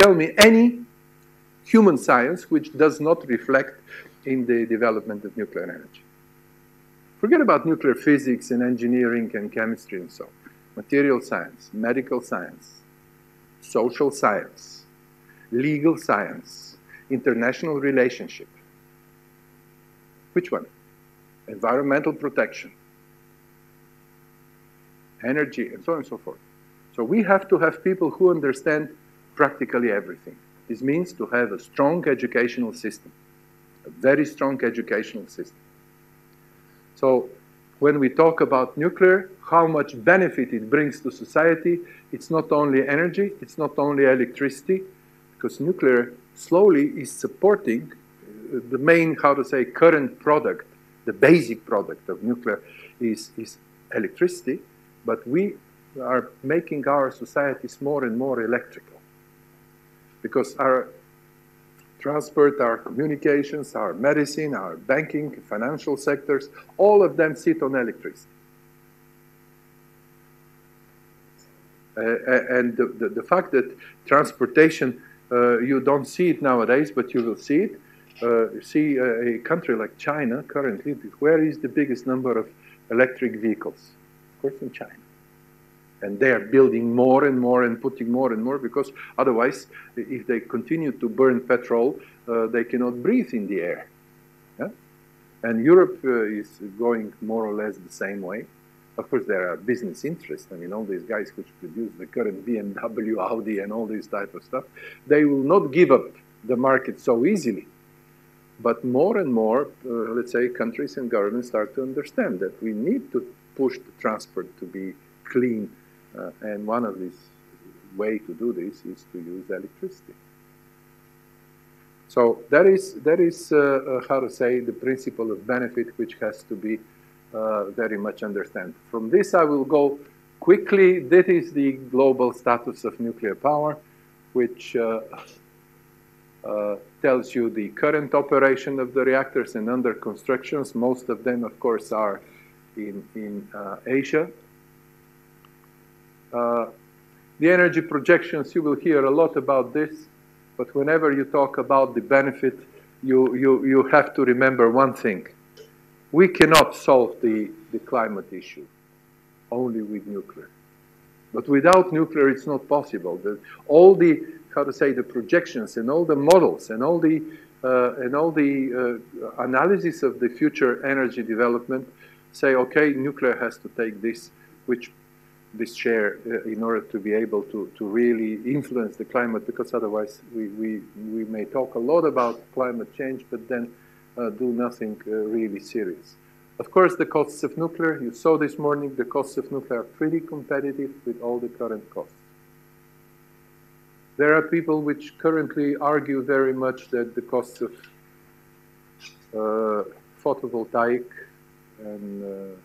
Tell me any human science which does not reflect in the development of nuclear energy. Forget about nuclear physics and engineering and chemistry and so on. Material science, medical science, social science, legal science, international relationship. Which one? Environmental protection, energy, and so on and so forth. So we have to have people who understand practically everything. This means to have a strong educational system, a very strong educational system. So when we talk about nuclear, how much benefit it brings to society, it's not only energy, it's not only electricity, because nuclear slowly is supporting the main, how to say, current product, the basic product of nuclear is, is electricity, but we are making our societies more and more electrical. Because our transport, our communications, our medicine, our banking, financial sectors, all of them sit on electricity. Uh, and the, the, the, fact that transportation, uh, you don't see it nowadays, but you will see it. Uh, see a country like China currently, where is the biggest number of electric vehicles? Of course, in China and they are building more and more and putting more and more because otherwise, if they continue to burn petrol, uh, they cannot breathe in the air. Yeah? And Europe uh, is going more or less the same way. Of course, there are business interests. I mean, all these guys which produce the current BMW, Audi, and all this type of stuff, they will not give up the market so easily. But more and more, uh, let's say, countries and governments start to understand that we need to push the transport to be clean uh, and one of these way to do this is to use electricity. So that is, that is uh, uh, how to say, the principle of benefit which has to be uh, very much understood. From this I will go quickly. That is the global status of nuclear power, which uh, tells you the current operation of the reactors and under constructions. Most of them, of course, are in, in uh, Asia. Uh, the energy projections, you will hear a lot about this, but whenever you talk about the benefit, you, you, you have to remember one thing. We cannot solve the, the climate issue only with nuclear. But without nuclear, it's not possible. The, all the, how to say, the projections and all the models and all the, uh, and all the uh, analysis of the future energy development say, okay, nuclear has to take this, which this share uh, in order to be able to, to really influence the climate, because otherwise we, we, we may talk a lot about climate change, but then uh, do nothing uh, really serious. Of course, the costs of nuclear, you saw this morning, the costs of nuclear are pretty competitive with all the current costs. There are people which currently argue very much that the costs of uh, photovoltaic and uh,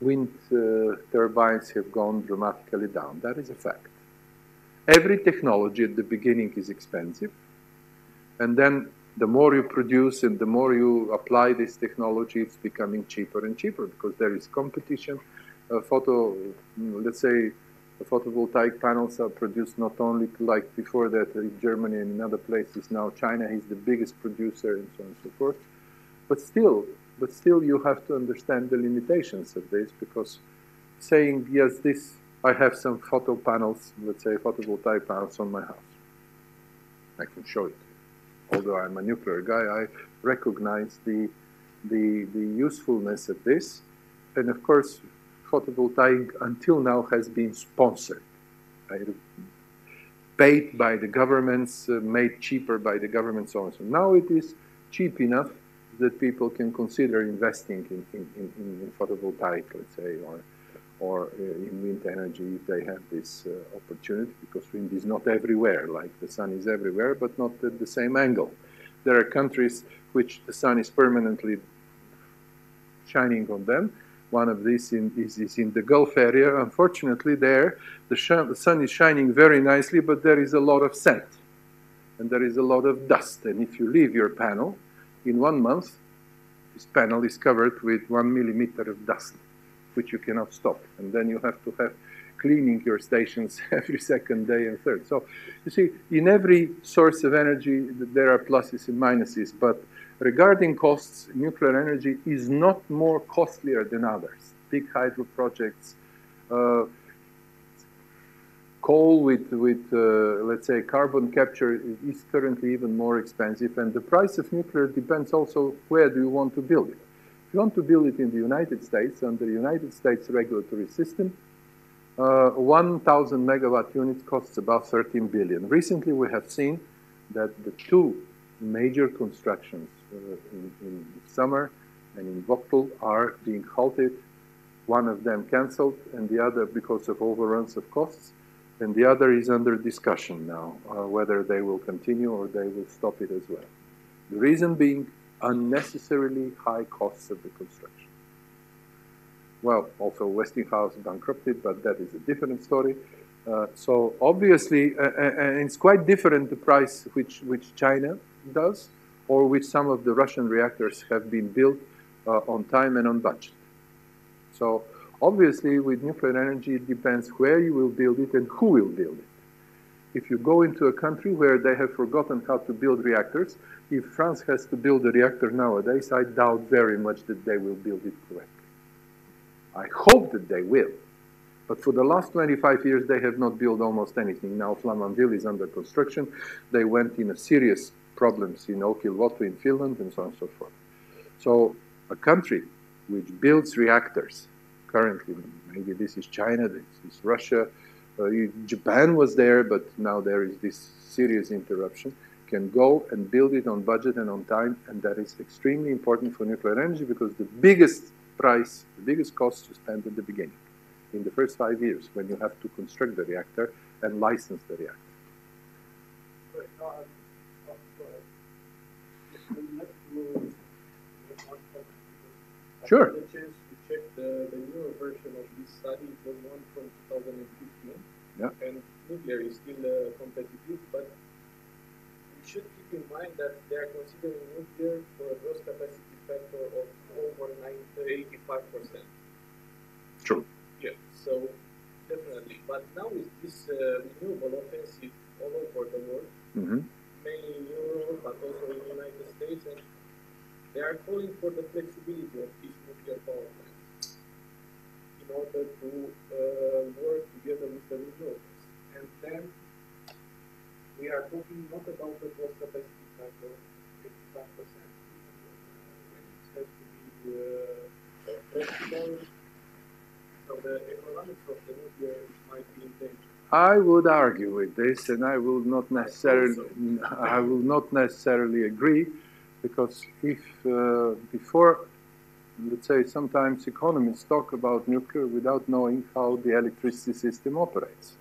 wind uh, turbines have gone dramatically down. That is a fact. Every technology at the beginning is expensive, and then the more you produce and the more you apply this technology, it's becoming cheaper and cheaper because there is competition. Uh, photo, let's say, the photovoltaic panels are produced not only like before that in Germany and in other places. Now China is the biggest producer and so on and so forth. But still, but still you have to understand the limitations of this because saying, yes, this, I have some photo panels, let's say photovoltaic panels on my house. I can show it. Although I'm a nuclear guy, I recognize the, the, the usefulness of this. And of course, photovoltaic until now has been sponsored, right? paid by the governments, uh, made cheaper by the government, so on. So now it is cheap enough that people can consider investing in, in, in, in photovoltaic, let's say, or, or uh, in wind energy if they have this uh, opportunity, because wind is not everywhere, like the sun is everywhere, but not at the same angle. There are countries which the sun is permanently shining on them. One of these in, is, is in the Gulf area. Unfortunately, there the, the sun is shining very nicely, but there is a lot of sand and there is a lot of dust. And if you leave your panel, in one month, this panel is covered with one millimeter of dust, which you cannot stop. And then you have to have cleaning your stations every second day and third. So you see, in every source of energy, there are pluses and minuses. But regarding costs, nuclear energy is not more costlier than others. Big hydro projects, uh, coal with, with uh, let's say, carbon capture is currently even more expensive. And the price of nuclear depends also where do you want to build it. If you want to build it in the United States, under the United States regulatory system, uh, 1,000 megawatt unit costs about 13 billion. Recently, we have seen that the two major constructions uh, in, in Summer and in Vogtle are being halted. One of them canceled, and the other because of overruns of costs and the other is under discussion now, uh, whether they will continue or they will stop it as well. The reason being unnecessarily high costs of the construction. Well, also Westinghouse bankrupted, but that is a different story. Uh, so obviously, uh, and it's quite different the price which, which China does or which some of the Russian reactors have been built uh, on time and on budget. So Obviously, with nuclear energy, it depends where you will build it and who will build it. If you go into a country where they have forgotten how to build reactors, if France has to build a reactor nowadays, I doubt very much that they will build it correctly. I hope that they will. But for the last 25 years, they have not built almost anything. Now Flamanville is under construction. They went in a serious problems in Olkiluoto in Finland and so on and so forth. So a country which builds reactors currently. Maybe this is China, this is Russia. Uh, Japan was there, but now there is this serious interruption. Can go and build it on budget and on time, and that is extremely important for nuclear energy because the biggest price, the biggest cost you spend at the beginning, in the first five years, when you have to construct the reactor and license the reactor. Sure check the, the newer version of this study, it was one from 2015. Yeah. And nuclear is still uh, competitive, but we should keep in mind that they are considering nuclear for a gross capacity factor of over 85%. True. Yeah, so definitely. But now with this uh, renewable offensive all over the world, Mhm. mainly in Europe, but also in the United States, and they are calling for the flexibility of these plants in order to uh, work together with the renewables. And then we are talking not about the gross capacity factor of 55%, when it has to be uh. So the economics of the nuclear might be in danger. I would argue with this, and I will not necessarily, I will not necessarily agree, because if uh, before, let's say, sometimes economists talk about nuclear without knowing how the electricity system operates,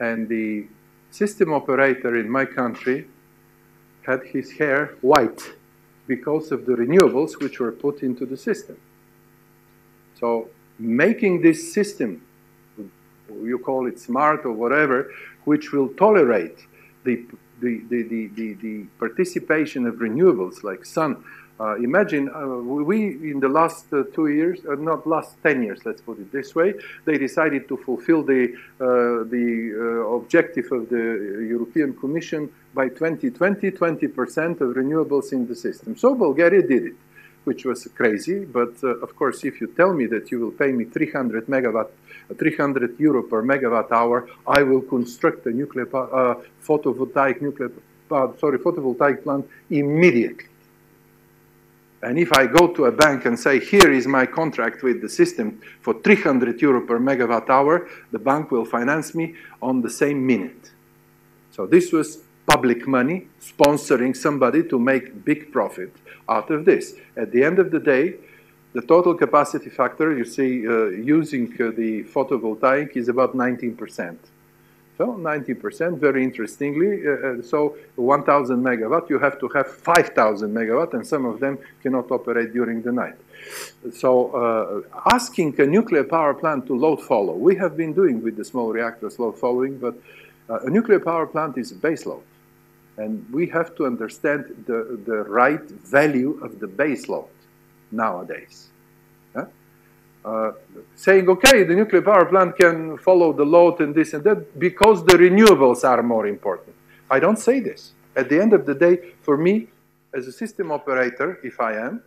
and the system operator in my country had his hair white because of the renewables which were put into the system. So making this system you call it smart or whatever, which will tolerate the, the, the, the, the, the participation of renewables like sun. Uh, imagine uh, we, in the last uh, two years, uh, not last 10 years, let's put it this way, they decided to fulfill the, uh, the uh, objective of the European Commission by 2020, 20% of renewables in the system. So Bulgaria did it which was crazy. But of course, if you tell me that you will pay me 300 megawatt, 300 euro per megawatt hour, I will construct a nuclear photovoltaic nuclear, sorry, photovoltaic plant immediately. And if I go to a bank and say, here is my contract with the system for 300 euro per megawatt hour, the bank will finance me on the same minute. So this was public money sponsoring somebody to make big profit out of this. At the end of the day, the total capacity factor, you see, uh, using uh, the photovoltaic is about 19%. So 90%, very interestingly. Uh, so 1,000 megawatt, you have to have 5,000 megawatt, and some of them cannot operate during the night. So uh, asking a nuclear power plant to load follow, we have been doing with the small reactors load following, but uh, a nuclear power plant is a base load. And we have to understand the, the right value of the base load nowadays. Uh, saying, okay, the nuclear power plant can follow the load and this and that because the renewables are more important. I don't say this. At the end of the day, for me, as a system operator, if I am,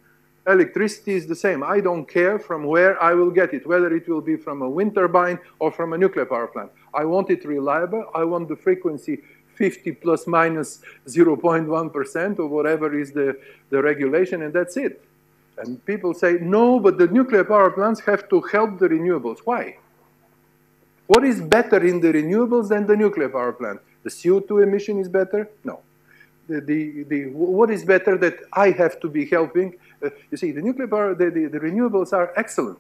electricity is the same. I don't care from where I will get it, whether it will be from a wind turbine or from a nuclear power plant. I want it reliable. I want the frequency 50 plus minus 0.1 or whatever is the, the regulation, and that's it. And people say, no, but the nuclear power plants have to help the renewables. Why? What is better in the renewables than the nuclear power plant? The CO2 emission is better? No. The, the, the, what is better that I have to be helping? Uh, you see, the nuclear power, the, the, the, renewables are excellent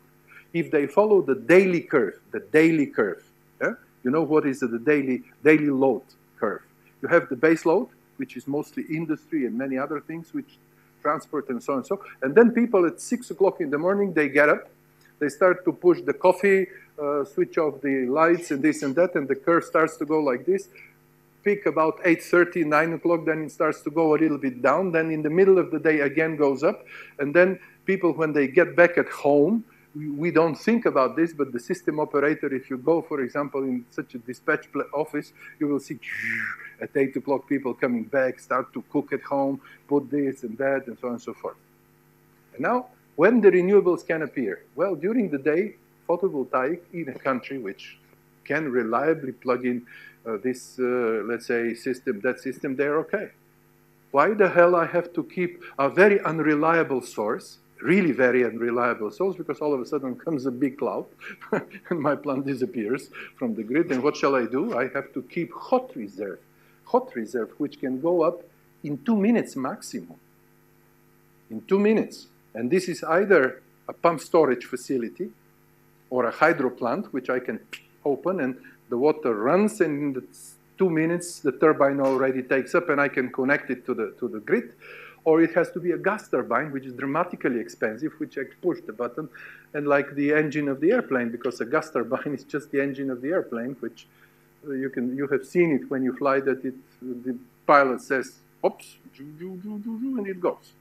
if they follow the daily curve, the daily curve. Yeah? You know what is the daily, daily load curve? You have the base load, which is mostly industry and many other things, which transport and so on and so. And then people at six o'clock in the morning, they get up, they start to push the coffee, uh, switch off the lights and this and that, and the curve starts to go like this. Peak about 8.30, 9 o'clock, then it starts to go a little bit down. Then in the middle of the day again goes up. And then people, when they get back at home, we, don't think about this, but the system operator, if you go, for example, in such a dispatch office, you will see at 8 o'clock people coming back, start to cook at home, put this and that, and so on and so forth. And now, when the renewables can appear? Well, during the day, photovoltaic in a country which can reliably plug in uh, this, uh, let's say, system, that system, they're okay. Why the hell I have to keep a very unreliable source, really very unreliable source, because all of a sudden comes a big cloud and my plant disappears from the grid. And what shall I do? I have to keep hot reserve, hot reserve, which can go up in two minutes maximum. In two minutes. And this is either a pump storage facility or a hydro plant, which I can open and the water runs and in two minutes the turbine already takes up and I can connect it to the, to the grid. Or it has to be a gas turbine, which is dramatically expensive, which I push the button, and like the engine of the airplane, because a gas turbine is just the engine of the airplane, which uh, you can you have seen it when you fly that it the pilot says, "Oops," and it goes.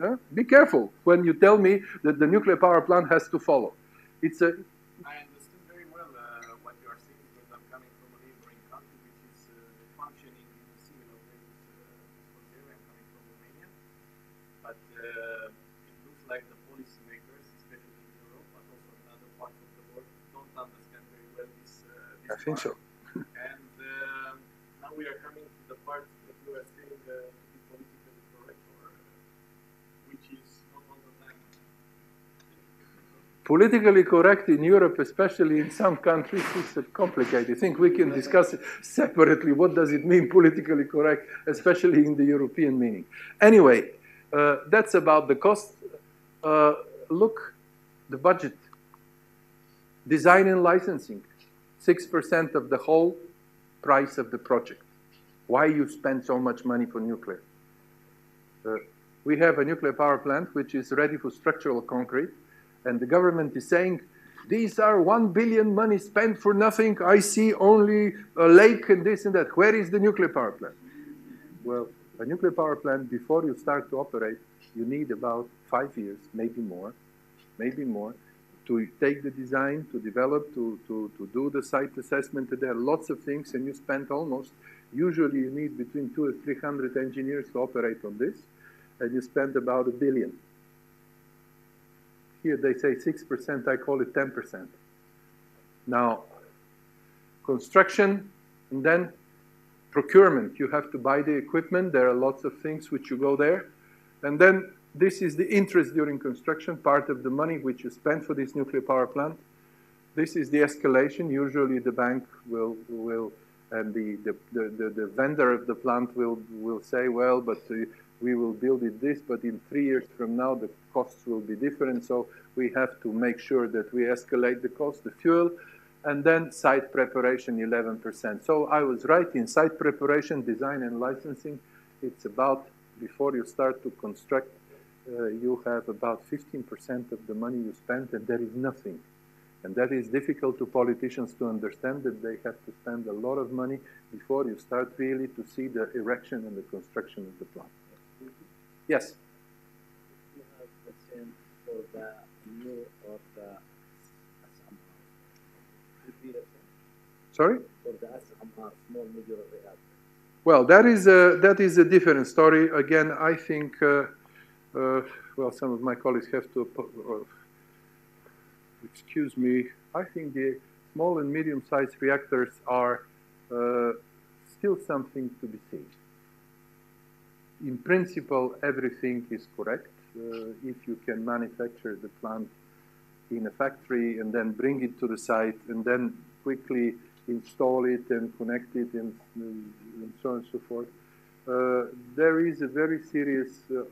Huh? Be careful when you tell me that the nuclear power plant has to follow. It's a I understand very well uh, what you are saying because I'm coming from a neighboring country which is uh, functioning in a similar way with uh, Bulgaria. I'm coming from Romania. But uh, it looks like the policymakers, especially in Europe, but also in other parts of the world, don't understand very well this. Uh, this I think so. And um now we are coming to the part that you are saying uh, to be politically correct, or uh, which is not all the time. politically correct in Europe, especially in some countries, is a complicated thing. We can discuss it separately. What does it mean, politically correct, especially in the European meaning? Anyway, uh, that's about the cost. Uh, look, the budget. Design and licensing, 6% of the whole price of the project. Why you spend so much money for nuclear? Uh, we have a nuclear power plant which is ready for structural concrete and the government is saying these are one billion money spent for nothing. I see only a lake and this and that. Where is the nuclear power plant? Well, a nuclear power plant, before you start to operate, you need about five years, maybe more, maybe more, to take the design, to develop, to, to, to do the site assessment. There are lots of things, and you spend almost, usually you need between two or 300 engineers to operate on this, and you spend about a billion. Here they say 6%, I call it 10%. Now, construction and then procurement. You have to buy the equipment. There are lots of things which you go there. And then this is the interest during construction, part of the money which you spend for this nuclear power plant. This is the escalation. Usually the bank will, will and the, the, the, the, the vendor of the plant will, will say, well, but uh, we will build it this, but in three years from now, the costs will be different. So we have to make sure that we escalate the cost, the fuel, and then site preparation, 11%. So I was right in site preparation, design and licensing. It's about, before you start to construct, uh, you have about 15% of the money you spent and there is nothing. And that is difficult to politicians to understand that they have to spend a lot of money before you start really to see the erection and the construction of the plant. Yes? You have for the new or the Sorry? for the small reactor. Well, that is a, that is a different story. Again, I think, uh, uh, well, some of my colleagues have to, uh, excuse me, I think the small and medium-sized reactors are uh, still something to be seen. In principle, everything is correct. Uh, if you can manufacture the plant in a factory and then bring it to the site and then quickly install it and connect it and, and so on and so forth. Uh, there is a very serious, uh, uh,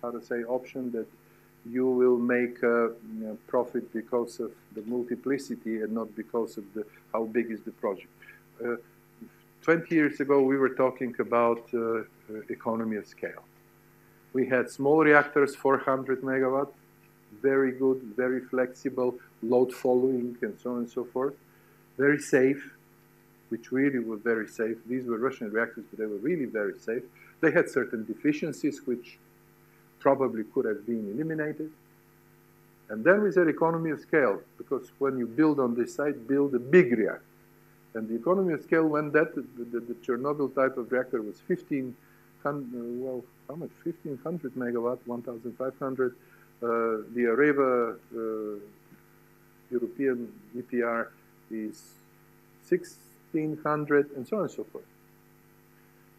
how to say, option that you will make a profit because of the multiplicity and not because of the how big is the project. Uh, 20 years ago, we were talking about economy of scale. We had small reactors, 400 megawatt, very good, very flexible, load following, and so on and so forth. Very safe, which really were very safe. These were Russian reactors, but they were really very safe. They had certain deficiencies which probably could have been eliminated. And then we said economy of scale, because when you build on this site, build a big reactor. And the economy of scale, when that, the, the, the Chernobyl type of reactor was 15, uh, well, how much? 1500 megawatt, 1500. Uh, the Areva uh, European EPR is 1600, and so on and so forth.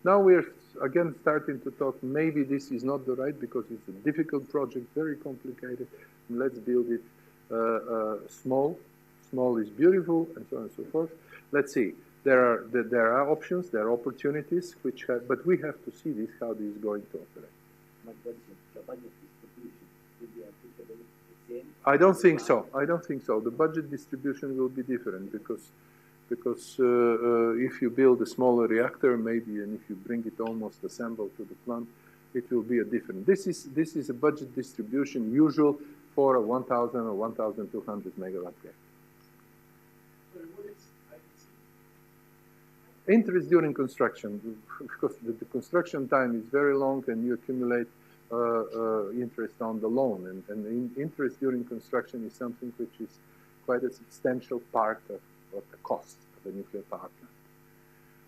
Now we're again starting to talk, maybe this is not the right because it's a difficult project, very complicated. And let's build it uh, uh, small. Small is beautiful, and so on and so forth. Let's see. There are there are options, there are opportunities, which have, but we have to see this how this is going to operate. My question, the budget distribution will be applicable the same? I don't think so. I don't think so. The budget distribution will be different because because uh, uh, if you build a smaller reactor, maybe, and if you bring it almost assembled to the plant, it will be a different. This is this is a budget distribution usual for a 1,000 or 1,200 megawatt reactor. Interest during construction, because the, the construction time is very long and you accumulate uh, uh, interest on the loan. And, and in interest during construction is something which is quite a substantial part of, of the cost of a nuclear power plant.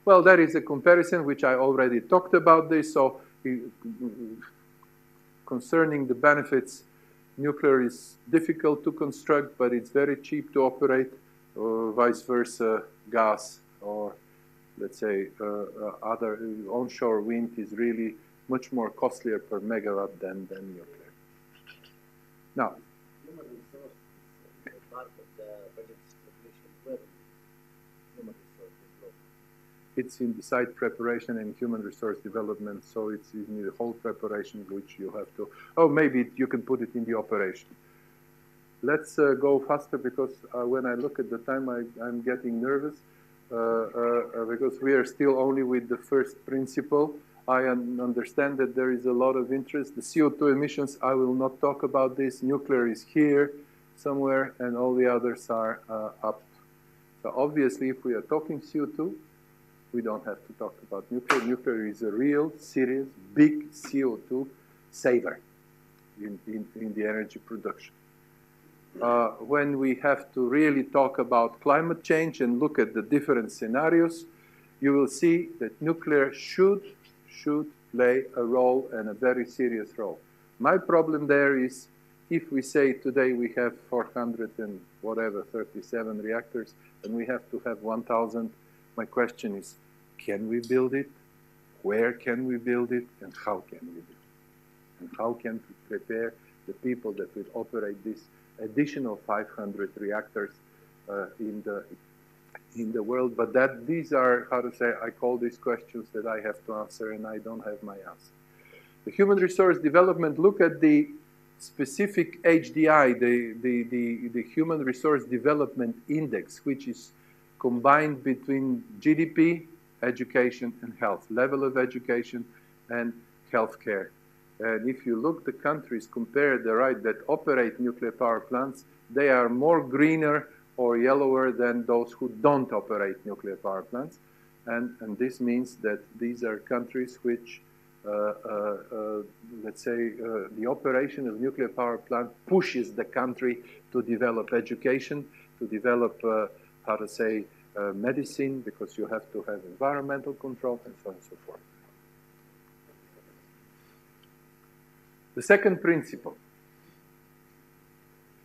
Well, there is a comparison which I already talked about this. So concerning the benefits, nuclear is difficult to construct, but it's very cheap to operate, or vice versa, gas or let's say uh, uh, other uh, onshore wind is really much more costlier per megawatt than, than nuclear. Now, Human resource is uh, part of the budget distribution revenue. Human resource development. It's in the site preparation and human resource development, so it's in the whole preparation which you have to, oh, maybe you can put it in the operation. Let's uh, go faster because uh, when I look at the time, I, I'm getting nervous uh, uh, uh, because we are still only with the first principle. I understand that there is a lot of interest. The CO2 emissions, I will not talk about this. Nuclear is here somewhere, and all the others are uh, up. So obviously, if we are talking CO2, we don't have to talk about nuclear. Nuclear is a real, serious, big CO2 saver in, in, in the energy production. Uh, when we have to really talk about climate change and look at the different scenarios, you will see that nuclear should, should play a role and a very serious role. My problem there is if we say today we have 400 and whatever, 37 reactors, and we have to have 1,000, my question is, can we build it? Where can we build it? And how can we build it? And how can we prepare the people that will operate this additional 500 reactors uh, in the in the world. But that these are how to say I call these questions that I have to answer, and I don't have my answer. The human resource development. Look at the specific HDI, the, the, the, the Human Resource Development Index, which is combined between GDP, education, and health, level of education and healthcare. And if you look the countries, compare the right that operate nuclear power plants, they are more greener or yellower than those who don't operate nuclear power plants. And, and this means that these are countries which, uh, uh, uh, let's say, uh, the operation of nuclear power plant pushes the country to develop education, to develop, uh, how to say, uh, medicine, because you have to have environmental control and so on and so forth. The second principle.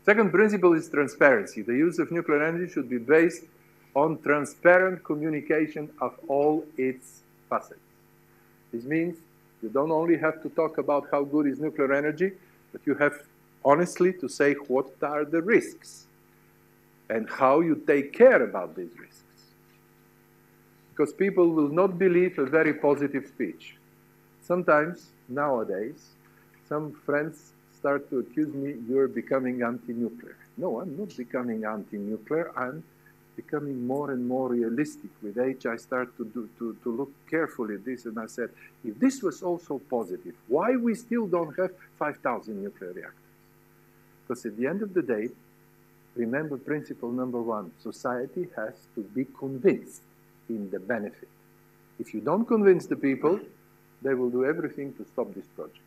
Second principle is transparency. The use of nuclear energy should be based on transparent communication of all its facets. This means you don't only have to talk about how good is nuclear energy, but you have honestly to say what are the risks and how you take care about these risks. Because people will not believe a very positive speech. Sometimes, nowadays, some friends start to accuse me, you're becoming anti-nuclear. No, I'm not becoming anti-nuclear. I'm becoming more and more realistic. With age, I start to, do, to, to look carefully at this, and I said, if this was also positive, why we still don't have 5,000 nuclear reactors? Because at the end of the day, remember principle number one, society has to be convinced in the benefit. If you don't convince the people, they will do everything to stop this project.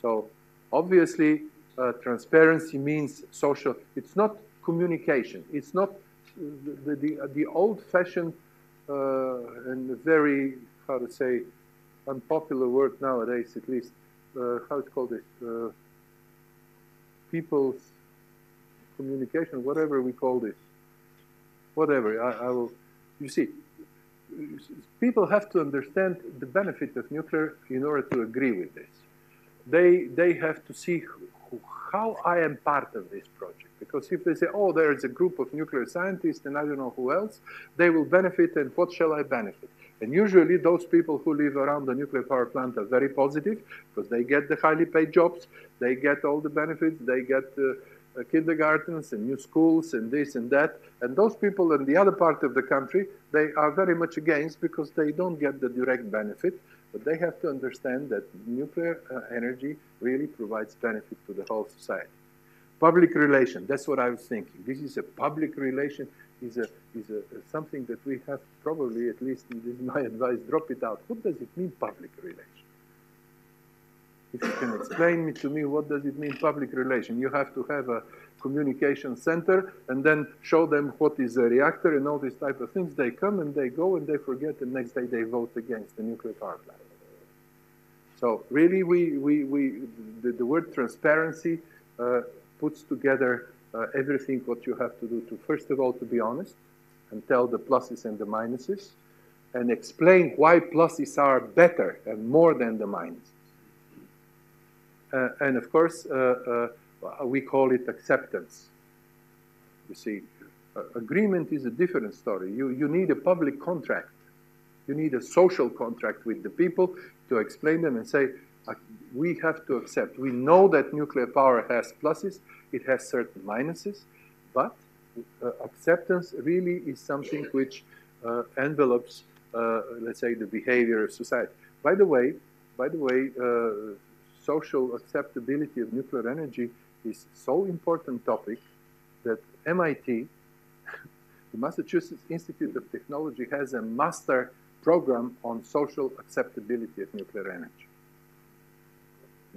So obviously, uh, transparency means social. It's not communication. It's not the, the, the old-fashioned uh, and very, how to say, unpopular word nowadays, at least, uh, how it's called it, uh, people's communication, whatever we call this, whatever, I, I will, you see, people have to understand the benefit of nuclear in order to agree with this they, they have to see who, how I am part of this project. Because if they say, oh, there's a group of nuclear scientists and I don't know who else, they will benefit and what shall I benefit? And usually those people who live around the nuclear power plant are very positive because they get the highly paid jobs, they get all the benefits, they get uh, uh, kindergartens and new schools and this and that. And those people in the other part of the country, they are very much against because they don't get the direct benefit. But they have to understand that nuclear uh, energy really provides benefit to the whole society. Public relation, that's what I was thinking. This is a public relation is, a, is a, something that we have probably, at least this is my advice, drop it out. What does it mean, public relations? If you can explain me to me what does it mean, public relation, you have to have a communication center and then show them what is a reactor and all these type of things. They come and they go and they forget, and next day they vote against the nuclear power plant. So really, we, we, we the, the word transparency uh, puts together uh, everything what you have to do to, first of all, to be honest and tell the pluses and the minuses and explain why pluses are better and more than the minuses. Uh, and of course, uh, uh, we call it acceptance. You see, agreement is a different story. You, you need a public contract. You need a social contract with the people to explain them and say, we have to accept. We know that nuclear power has pluses, it has certain minuses, but uh, acceptance really is something which uh, envelopes, uh, let's say, the behavior of society. By the way, by the way, social acceptability of nuclear energy is so important topic that MIT, the Massachusetts Institute of Technology, has a master program on social acceptability of nuclear energy.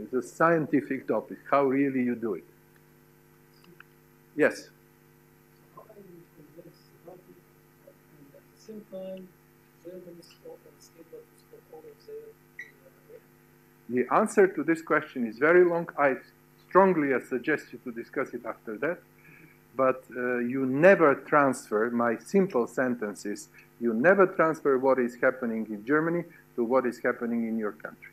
It's a scientific topic, how really you do it. Yes? How can you convince and at the same time, Germany all of their The answer to this question is very long. I strongly suggest you to discuss it after that. But uh, you never transfer, my simple sentence is, you never transfer what is happening in Germany to what is happening in your country.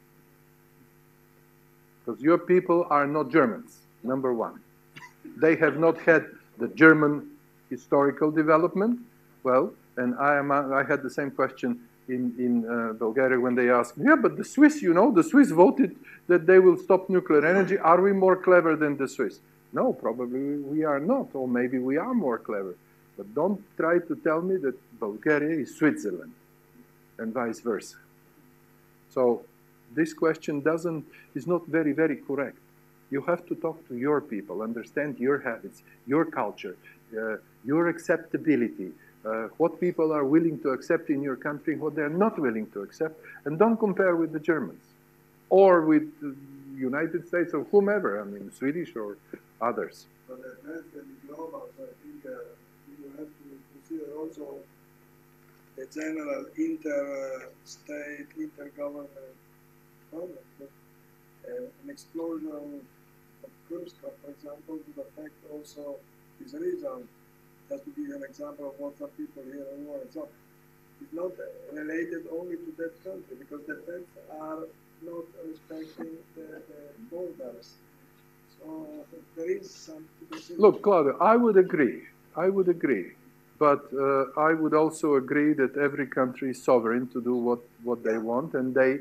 Because your people are not Germans, number one. They have not had the German historical development. Well, and I, am, I had the same question in, in uh, Bulgaria when they asked, yeah, but the Swiss, you know, the Swiss voted that they will stop nuclear energy. Are we more clever than the Swiss? No, probably we are not, or maybe we are more clever. But don't try to tell me that Bulgaria is Switzerland and vice versa. So this question doesn't, is not very, very correct. You have to talk to your people, understand your habits, your culture, uh, your acceptability, uh, what people are willing to accept in your country, what they're not willing to accept, and don't compare with the Germans or with the United States or whomever, I mean, Swedish or others. But advanced and global, so I think uh, you have to consider also the general inter-state, inter-government problem. But, uh, an explosion of Krško, for example, would affect also region. Just to give you an example of what some people here are war. So it's not related only to that country because the threats are not respecting the, the borders. So there is some. Look, Claudio, I would agree. I would agree. But uh, I would also agree that every country is sovereign to do what, what they want, and they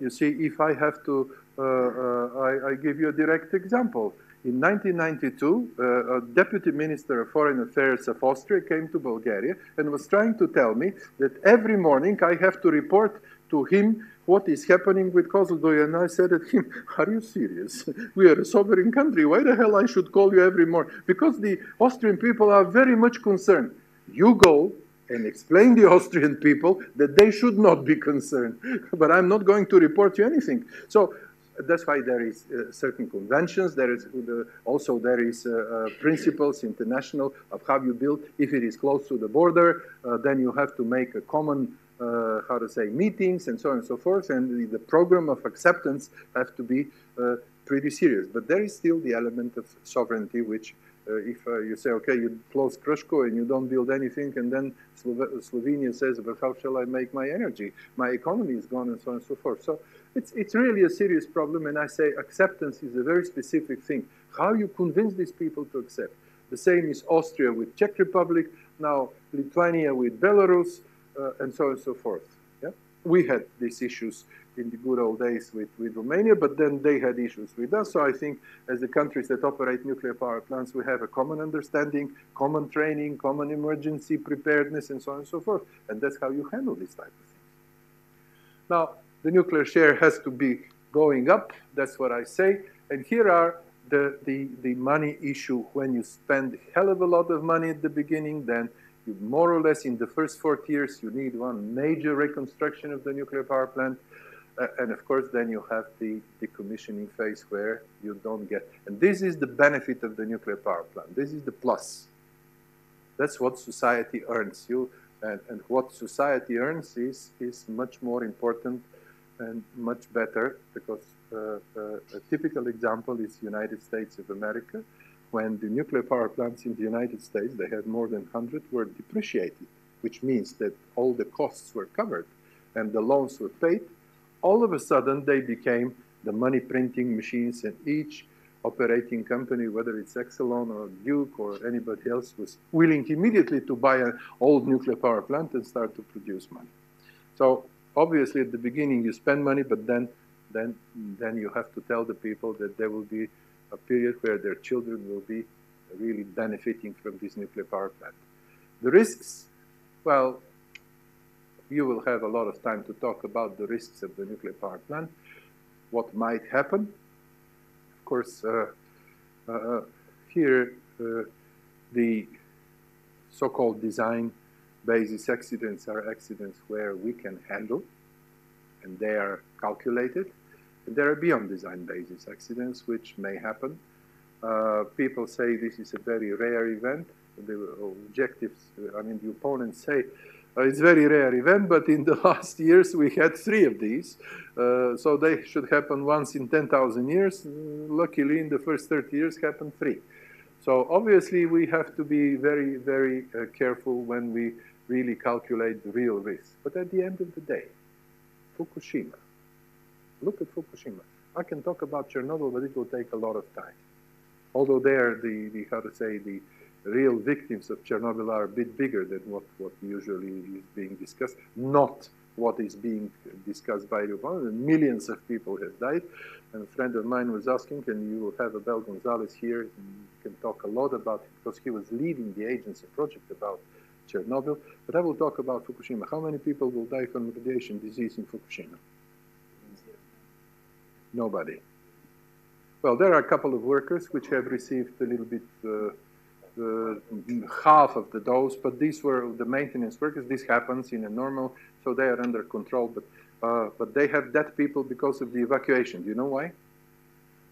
you see, if I have to, uh, uh, I, I, give you a direct example. In 1992, uh, a deputy minister of foreign affairs of Austria came to Bulgaria and was trying to tell me that every morning I have to report to him what is happening with Kozloduy. And I said to him, are you serious? We are a sovereign country. Why the hell I should call you every morning? Because the Austrian people are very much concerned. You go, and explain the Austrian people that they should not be concerned. but I'm not going to report you anything. So that's why there is uh, certain conventions. There is uh, also there is uh, uh, principles international of how you build. If it is close to the border, uh, then you have to make a common how to say meetings and so on and so forth. And the, program of acceptance have to be pretty serious. But there is still the element of sovereignty, which if you say, okay, you close Krško and you don't build anything, and then Slo Slovenia says, but how shall I make my energy? My economy is gone, and so on and so forth. So it's, it's really a serious problem, and I say acceptance is a very specific thing. How you convince these people to accept. The same is Austria with Czech Republic, now Lithuania with Belarus, uh, and so on and so forth. Yeah? We had these issues in the good old days with, with Romania, but then they had issues with us. So I think as the countries that operate nuclear power plants, we have a common understanding, common training, common emergency preparedness, and so on and so forth. And that's how you handle this type of thing. Now, the nuclear share has to be going up. That's what I say. And here are the, the, the money issue. When you spend a hell of a lot of money at the beginning, then you more or less in the first 40 years, you need one major reconstruction of the nuclear power plant. Uh, and of course, then you have the decommissioning phase where you don't get. And this is the benefit of the nuclear power plant. This is the plus. That's what society earns. You and, and what society earns is is much more important and much better because uh, uh, a typical example is United States of America. When the nuclear power plants in the United States, they had more than 100, were depreciated, which means that all the costs were covered and the loans were paid all of a sudden they became the money printing machines and each operating company, whether it's Exelon or Duke or anybody else, was willing immediately to buy an old nuclear power plant and start to produce money. So obviously at the beginning you spend money, but then, then, then you have to tell the people that there will be a period where their children will be really benefiting from this nuclear power plant. The risks, well, you will have a lot of time to talk about the risks of the nuclear power plant, what might happen. Of course, uh, uh, here uh, the so-called design basis accidents are accidents where we can handle, and they are calculated. And there are beyond design basis accidents which may happen. Uh, people say this is a very rare event. The objectives, I mean, the opponents say uh, it's a very rare event, but in the last years we had three of these. Uh, so they should happen once in 10,000 years. Luckily, in the first 30 years, happened three. So obviously, we have to be very, very uh, careful when we really calculate the real risk. But at the end of the day, Fukushima, look at Fukushima. I can talk about Chernobyl, but it will take a lot of time. Although there, the, the how to say, the real victims of Chernobyl are a bit bigger than what, what usually is being discussed, not what is being discussed by the. Millions of people have died. And a friend of mine was asking, and you have Abel Gonzalez here, and can talk a lot about it because he was leading the agency project about Chernobyl. But I will talk about Fukushima. How many people will die from radiation disease in Fukushima? Nobody. Well, there are a couple of workers which have received a little bit uh, uh, half of the dose, but these were the maintenance workers. This happens in a normal, so they are under control. But uh, but they have dead people because of the evacuation. Do you know why?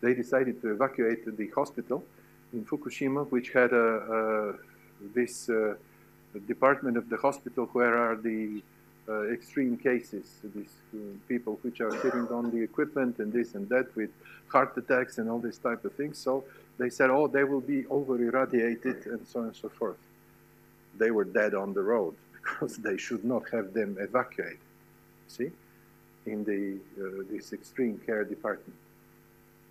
They decided to evacuate the hospital in Fukushima, which had a, a this uh, department of the hospital where are the uh, extreme cases, these uh, people which are sitting on the equipment and this and that with heart attacks and all this type of things. So they said, oh, they will be over irradiated and so on and so forth. They were dead on the road because they should not have them evacuated. See, in the uh, this extreme care department,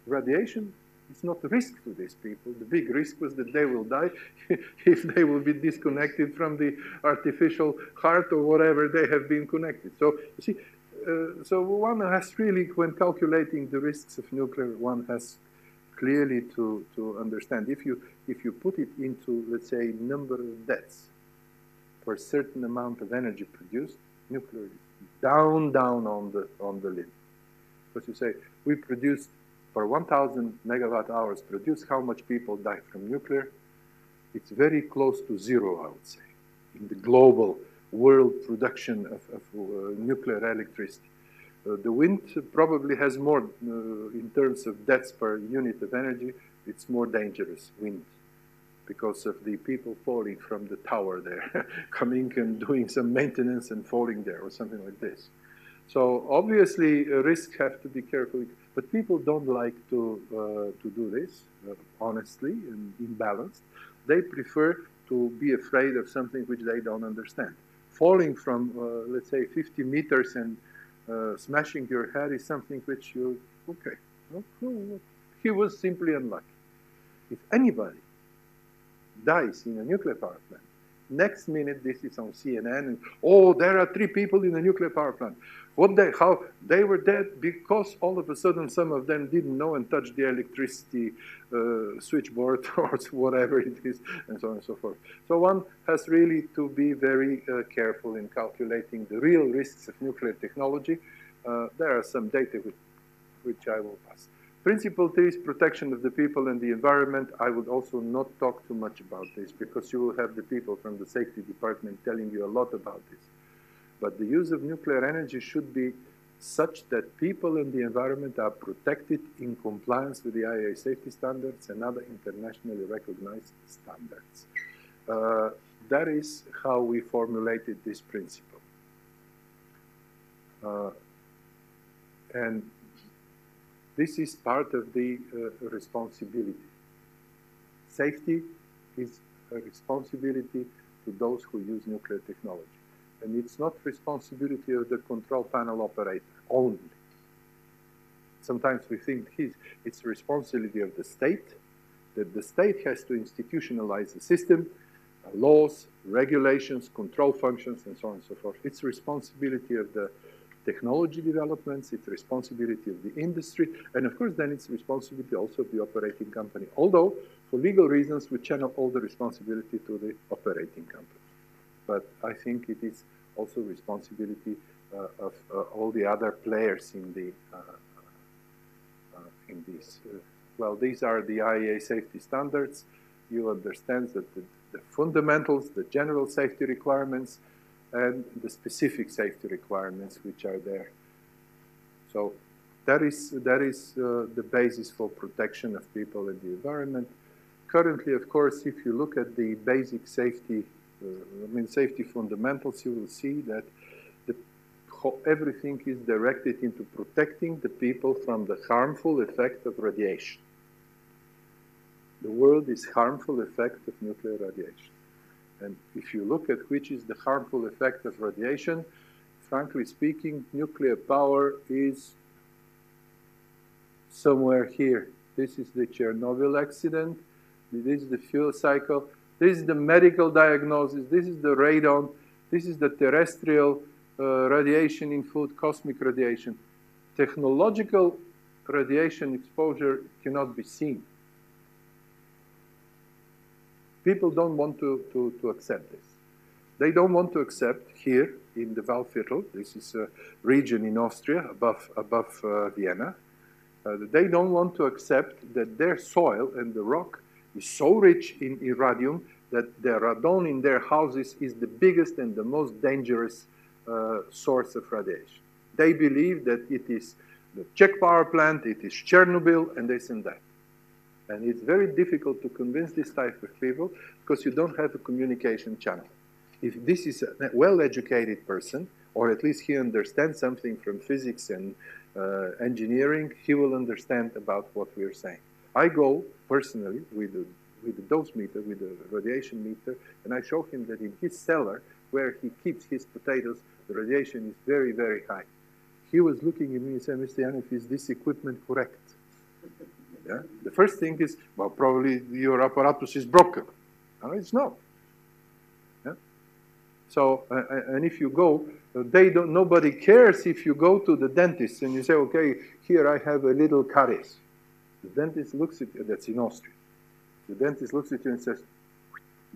radiation it's not a risk to these people. The big risk was that they will die if they will be disconnected from the artificial heart or whatever they have been connected. So, you see, uh, so one has really, when calculating the risks of nuclear, one has clearly to, to understand. If you, if you put it into, let's say, number of deaths for a certain amount of energy produced, nuclear is down, down on the, on the limb. Because you say, we produce, for 1,000 megawatt hours produce, how much people die from nuclear? It's very close to zero, I would say, in the global world production of, of uh, nuclear electricity. Uh, the wind probably has more, uh, in terms of deaths per unit of energy, it's more dangerous, wind, because of the people falling from the tower there, coming and doing some maintenance and falling there or something like this. So obviously, risks have to be carefully but people don't like to, uh, to do this, uh, honestly and imbalanced. They prefer to be afraid of something which they don't understand. Falling from, uh, let's say, 50 meters and uh, smashing your head is something which you, okay, he was simply unlucky. If anybody dies in a nuclear power plant, next minute this is on CNN, and oh, there are three people in a nuclear power plant. What they, how they were dead because all of a sudden some of them didn't know and touched the electricity uh, switchboard or whatever it is, and so on and so forth. So one has really to be very uh, careful in calculating the real risks of nuclear technology. Uh, there are some data which, which I will pass. Principle three is protection of the people and the environment. I would also not talk too much about this because you will have the people from the safety department telling you a lot about this. But the use of nuclear energy should be such that people and the environment are protected in compliance with the IAEA safety standards and other internationally recognized standards. Uh, that is how we formulated this principle. Uh, and this is part of the uh, responsibility. Safety is a responsibility to those who use nuclear technology. And it's not responsibility of the control panel operator only. Sometimes we think it's responsibility of the state, that the state has to institutionalize the system, laws, regulations, control functions, and so on and so forth. It's responsibility of the technology developments, it's responsibility of the industry, and of course then it's responsibility also of the operating company. Although, for legal reasons, we channel all the responsibility to the operating company. But I think it is also responsibility uh, of uh, all the other players in the uh, uh in this. Uh, well, these are the IAEA safety standards. You understand that the, the fundamentals, the general safety requirements, and the specific safety requirements which are there. So that is, that is uh, the basis for protection of people and the environment. Currently, of course, if you look at the basic safety, uh, I mean safety fundamentals, you will see that the, everything is directed into protecting the people from the harmful effect of radiation. The world is harmful effect of nuclear radiation. And if you look at which is the harmful effect of radiation, frankly speaking, nuclear power is somewhere here. This is the Chernobyl accident. This is the fuel cycle. This is the medical diagnosis. This is the radon. This is the terrestrial uh, radiation in food, cosmic radiation. Technological radiation exposure cannot be seen people don't want to, to, to accept this. They don't want to accept here in the Waldviertel, this is a region in Austria above, above uh, Vienna, uh, they don't want to accept that their soil and the rock is so rich in irradium that the radon in their houses is the biggest and the most dangerous uh, source of radiation. They believe that it is the Czech power plant, it is Chernobyl, and this and that. And it's very difficult to convince this type of people because you don't have a communication channel. If this is a well-educated person, or at least he understands something from physics and uh, engineering, he will understand about what we're saying. I go personally with the, with the dose meter, with the radiation meter, and I show him that in his cellar, where he keeps his potatoes, the radiation is very, very high. He was looking at me and said, Mr. Yanev, is this equipment correct? Yeah? The first thing is, well, probably your apparatus is broken. No, it's not. Yeah? So, uh, and if you go, they don't, nobody cares if you go to the dentist and you say, okay, here I have a little caries. The dentist looks at you, that's in Austria. The dentist looks at you and says,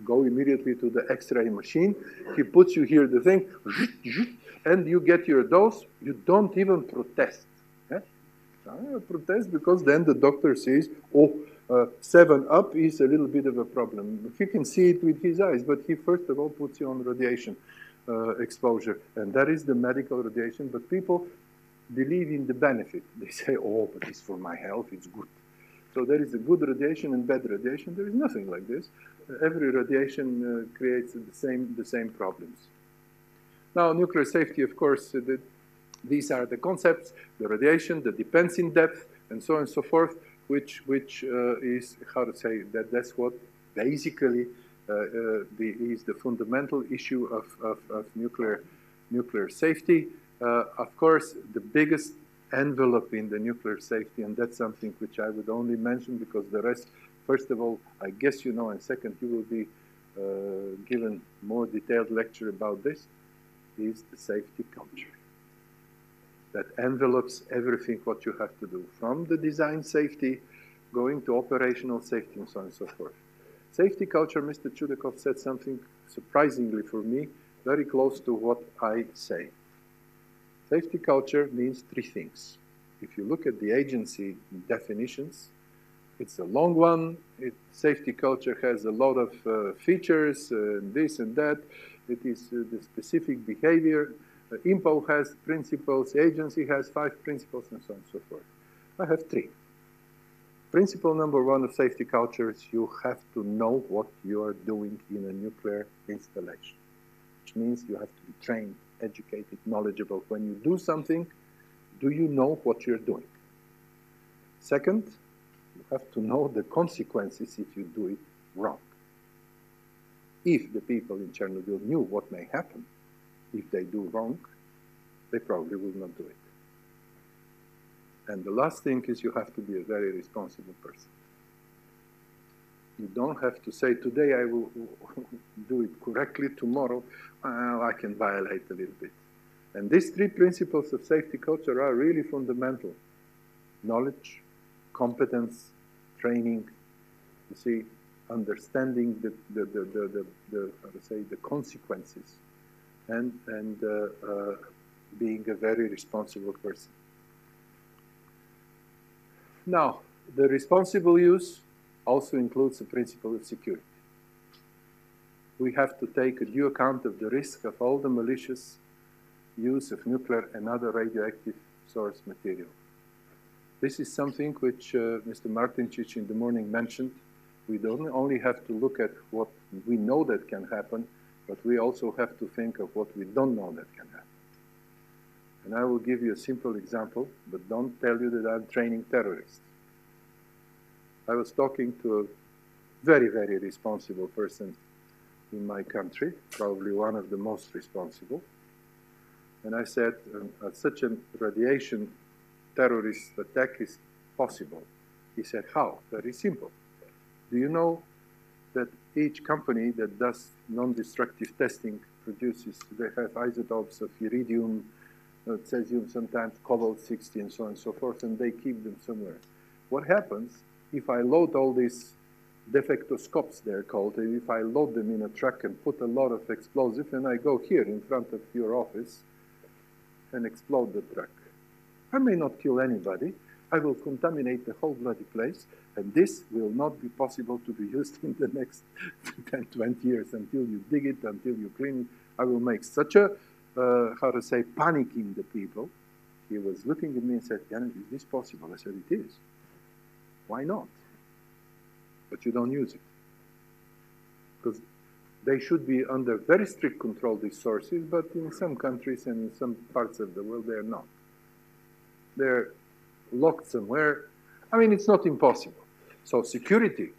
go immediately to the x-ray machine. He puts you here the thing, and you get your dose. You don't even protest. I protest because then the doctor says, oh, uh, seven up is a little bit of a problem. He can see it with his eyes, but he first of all puts you on radiation uh, exposure, and that is the medical radiation. But people believe in the benefit. They say, oh, but it's for my health, it's good. So there is a good radiation and bad radiation. There is nothing like this. Uh, every radiation uh, creates the same, the same problems. Now, nuclear safety, of course, the, these are the concepts, the radiation, the defense in depth, and so on and so forth, which, which uh, is, how to say, that that's what basically uh, uh, the, is the fundamental issue of, of, of nuclear, nuclear safety. Uh, of course, the biggest envelope in the nuclear safety, and that's something which I would only mention because the rest, first of all, I guess you know, and second, you will be uh, given more detailed lecture about this, is the safety culture that envelopes everything what you have to do, from the design safety, going to operational safety, and so on and so forth. Safety culture, Mr. Chudakov said something surprisingly for me, very close to what I say. Safety culture means three things. if you look at the agency definitions, it's a long one. It, safety culture has a lot of uh, features, uh, this and that. It is uh, the specific behavior. Uh, INPO has principles, agency has five principles, and so on and so forth. I have three. Principle number one of safety culture is you have to know what you are doing in a nuclear installation, which means you have to be trained, educated, knowledgeable. When you do something, do you know what you're doing? Second, you have to know the consequences if you do it wrong. If the people in Chernobyl knew what may happen if they do wrong, they probably will not do it. And the last thing is you have to be a very responsible person. You don't have to say, today I will do it correctly, tomorrow well, I can violate a little bit. And these three principles of safety culture are really fundamental. Knowledge, competence, training, you see, understanding the, the, the, the, the, the to say, the consequences, and, and uh, uh, being a very responsible person. Now, the responsible use also includes the principle of security. We have to take a due account of the risk of all the malicious use of nuclear and other radioactive source material. This is something which uh, Mr. Martincic in the morning mentioned. We don't only have to look at what we know that can happen, but we also have to think of what we don't know that can happen. And I will give you a simple example, but don't tell you that I'm training terrorists. I was talking to a very, very responsible person in my country, probably one of the most responsible. And I said, um, uh, such a radiation terrorist attack is possible. He said, how? Very simple. Do you know that each company that does non-destructive testing produces, they have isotopes of iridium, uh, cesium, sometimes cobalt-60 and so on and so forth, and they keep them somewhere. What happens if I load all these defectoscopes, they're called, and if I load them in a truck and put a lot of explosive, and I go here in front of your office and explode the truck. I may not kill anybody. I will contaminate the whole bloody place, and this will not be possible to be used in the next 10, 20 years until you dig it, until you clean it. I will make such a, uh, how to say, panic in the people. He was looking at me and said, Jan, is this possible? I said, it is. Why not? But you don't use it. Because they should be under very strict control, these sources, but in some countries and in some parts of the world, they're not. They're locked somewhere. I mean, it's not impossible. So security,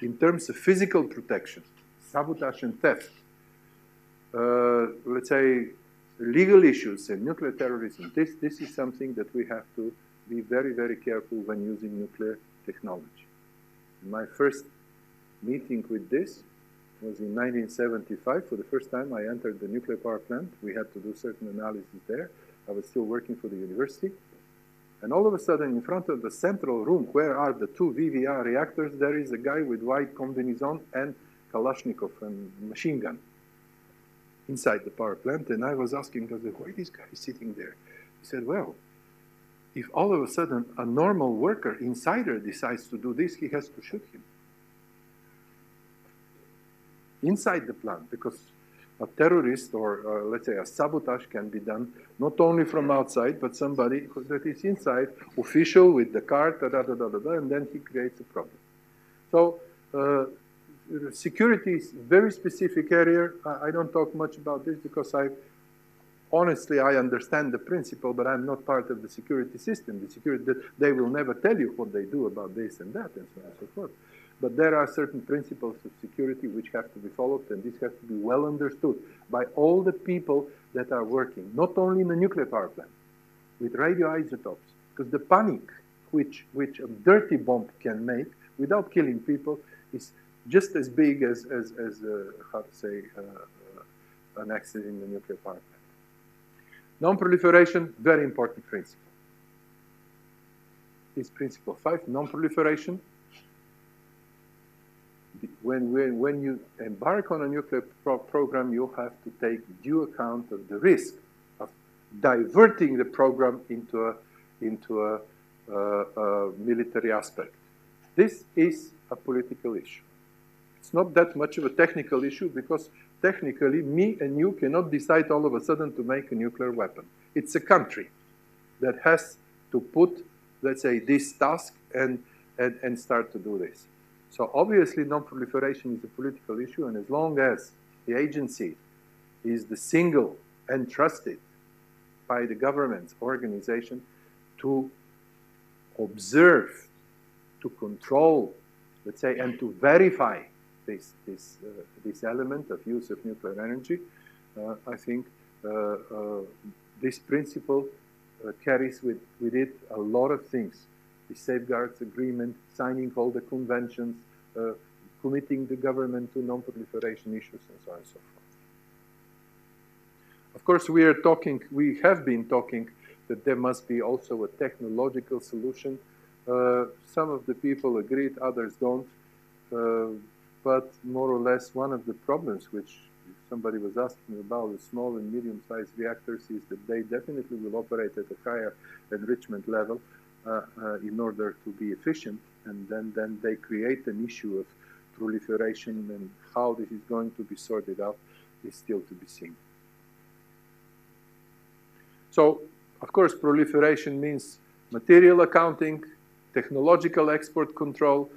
in terms of physical protection, sabotage and theft, uh, let's say legal issues and nuclear terrorism, this, this is something that we have to be very, very careful when using nuclear technology. My first meeting with this was in 1975. For the first time, I entered the nuclear power plant. We had to do certain analysis there. I was still working for the university. And all of a sudden, in front of the central room, where are the two VVER reactors, there is a guy with white combination and Kalashnikov and machine gun inside the power plant. And I was asking, why is this guy sitting there? He said, well, if all of a sudden a normal worker, insider, decides to do this, he has to shoot him. Inside the plant, because a terrorist or uh, let's say a sabotage can be done not only from outside, but somebody that is inside, official with the card, da, da, da, da, da, and then he creates a problem. So uh, security is very specific area. I, I don't talk much about this because I honestly, I understand the principle, but I'm not part of the security system. The security, they will never tell you what they do about this and that, and so on and so forth. But there are certain principles of security which have to be followed, and this has to be well understood by all the people that are working, not only in the nuclear power plant, with radioisotopes, because the panic which, which a dirty bomb can make without killing people is just as big as, as, as uh, how to say, uh, uh, an accident in the nuclear power plant. Non-proliferation, very important principle. Is principle five, non-proliferation. When, when, when you embark on a nuclear pro program, you have to take due account of the risk of diverting the program into a, into a, a, a military aspect. This is a political issue. It's not that much of a technical issue because technically me and you cannot decide all of a sudden to make a nuclear weapon. It's a country that has to put, let's say, this task and, and, and start to do this. So obviously non-proliferation is a political issue and as long as the agency is the single entrusted by the government's organization to observe, to control, let's say, and to verify this, this, uh, this element of use of nuclear energy, uh, I think uh, uh this principle uh, carries with, with it a lot of things. The safeguards agreement, signing all the conventions, uh, committing the government to non-proliferation issues, and so on and so forth. Of course, we are talking, we have been talking that there must be also a technological solution. Uh, some of the people agreed, others don't. Uh, but more or less, one of the problems which somebody was asking about the small and medium-sized reactors is that they definitely will operate at a higher enrichment level in order to be efficient, and then, then they create an issue of proliferation and how this is going to be sorted out is still to be seen. So, of course, proliferation means material accounting, technological export control,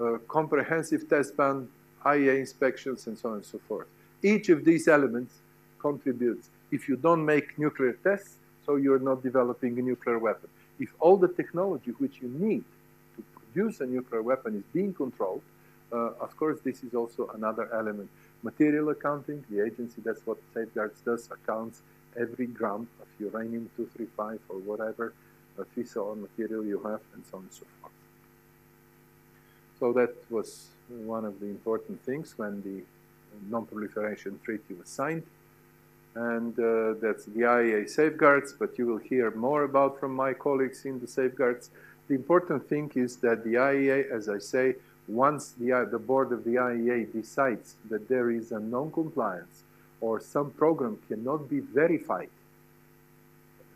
uh, comprehensive test ban, IAEA inspections, and so on and so forth. Each of these elements contributes. If you don't make nuclear tests, so you're not developing a nuclear weapon. If all the technology which you need to produce a nuclear weapon is being controlled, uh, of course, this is also another element. Material accounting, the agency, that's what Safeguards does, accounts every gram of uranium-235 or whatever fissile material you have, and so on and so forth. So that was one of the important things when the non-proliferation treaty was signed. And uh, that's the IAEA safeguards, but you will hear more about from my colleagues in the safeguards. The important thing is that the IAEA, as I say, once the, the board of the IAEA decides that there is a non-compliance or some program cannot be verified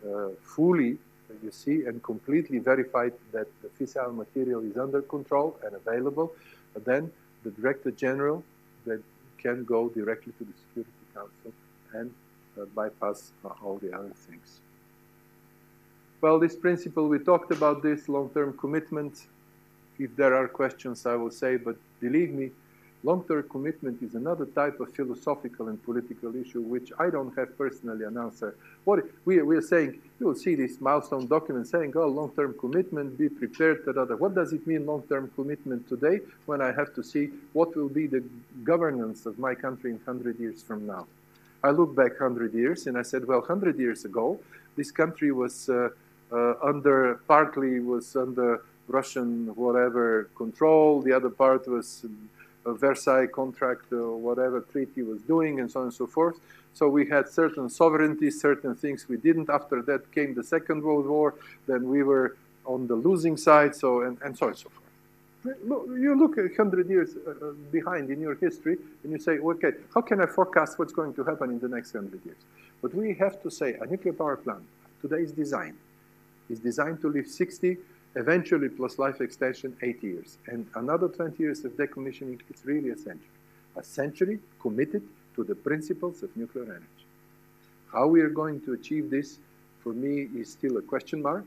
uh, fully, you see, and completely verified that the fissile material is under control and available, then the Director General that can go directly to the Security Council and uh, bypass uh, all the other things. Well, this principle, we talked about this long-term commitment. If there are questions, I will say, but believe me, Long-term commitment is another type of philosophical and political issue, which I don't have personally an answer. What we, we are saying, you will see this milestone document saying, oh, long-term commitment, be prepared, da, da, da. What does it mean, long-term commitment today, when I have to see what will be the governance of my country in 100 years from now? I look back 100 years and I said, well, 100 years ago, this country was uh, uh, under, partly was under Russian whatever control, the other part was Versailles contract or whatever treaty was doing and so on and so forth. So we had certain sovereignty, certain things we didn't. After that came the Second World War. Then we were on the losing side, so and, and so on and so forth. You look 100 years uh, uh, behind in your history and you say, okay, how can I forecast what's going to happen in the next 100 years? But we have to say a nuclear power plant, today's design, is designed to live 60 eventually plus life extension, 80 years. And another 20 years of decommissioning, it's really a century. A century committed to the principles of nuclear energy. How we are going to achieve this, for me, is still a question mark.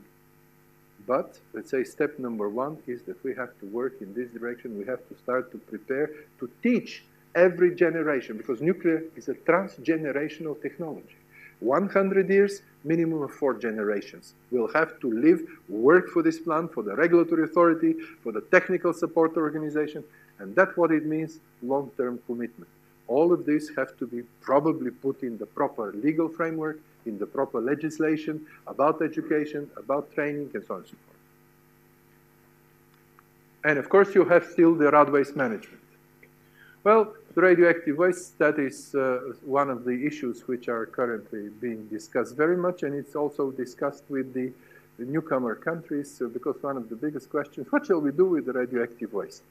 But let's say step number one is that we have to work in this direction. We have to start to prepare to teach every generation, because nuclear is a transgenerational technology. 100 years, minimum of four generations. We'll have to live, work for this plan, for the regulatory authority, for the technical support organization, and that's what it means, long-term commitment. All of these have to be probably put in the proper legal framework, in the proper legislation about education, about training, and so on and so forth. And of course, you have still the RAD waste management. Well, the radioactive waste, that is uh, one of the issues which are currently being discussed very much, and it's also discussed with the, the newcomer countries, uh, because one of the biggest questions, what shall we do with the radioactive waste?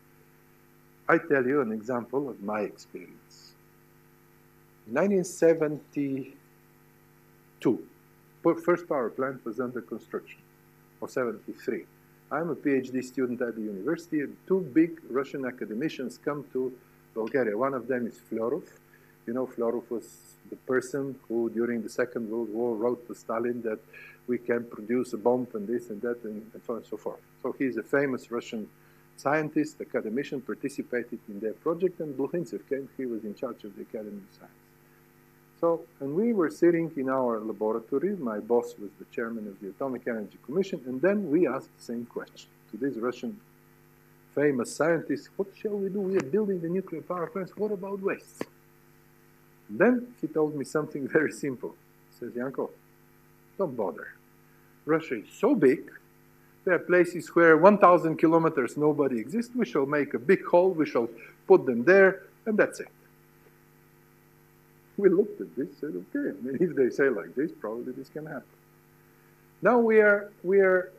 I tell you an example of my experience. In 1972, first power plant was under construction. of 73. I'm a PhD student at the university, and two big Russian academicians come to Bulgaria. One of them is Flerov. You know, Flerov was the person who, during the Second World War, wrote to Stalin that we can produce a bomb and this and that and, and so on and so forth. So he's a famous Russian scientist, academician, participated in their project, and Blokhintsev came, he was in charge of the Academy of Science. So, and we were sitting in our laboratory, my boss was the chairman of the Atomic Energy Commission, and then we asked the same question to this Russian famous scientist, what shall we do? We are building the nuclear power plants, what about waste? And then he told me something very simple. He says, Yanko, don't bother. Russia is so big, there are places where 1,000 kilometers nobody exists. We shall make a big hole, we shall put them there, and that's it. We looked at this, said, okay, if they say like this, probably this can happen. Now we are, we are,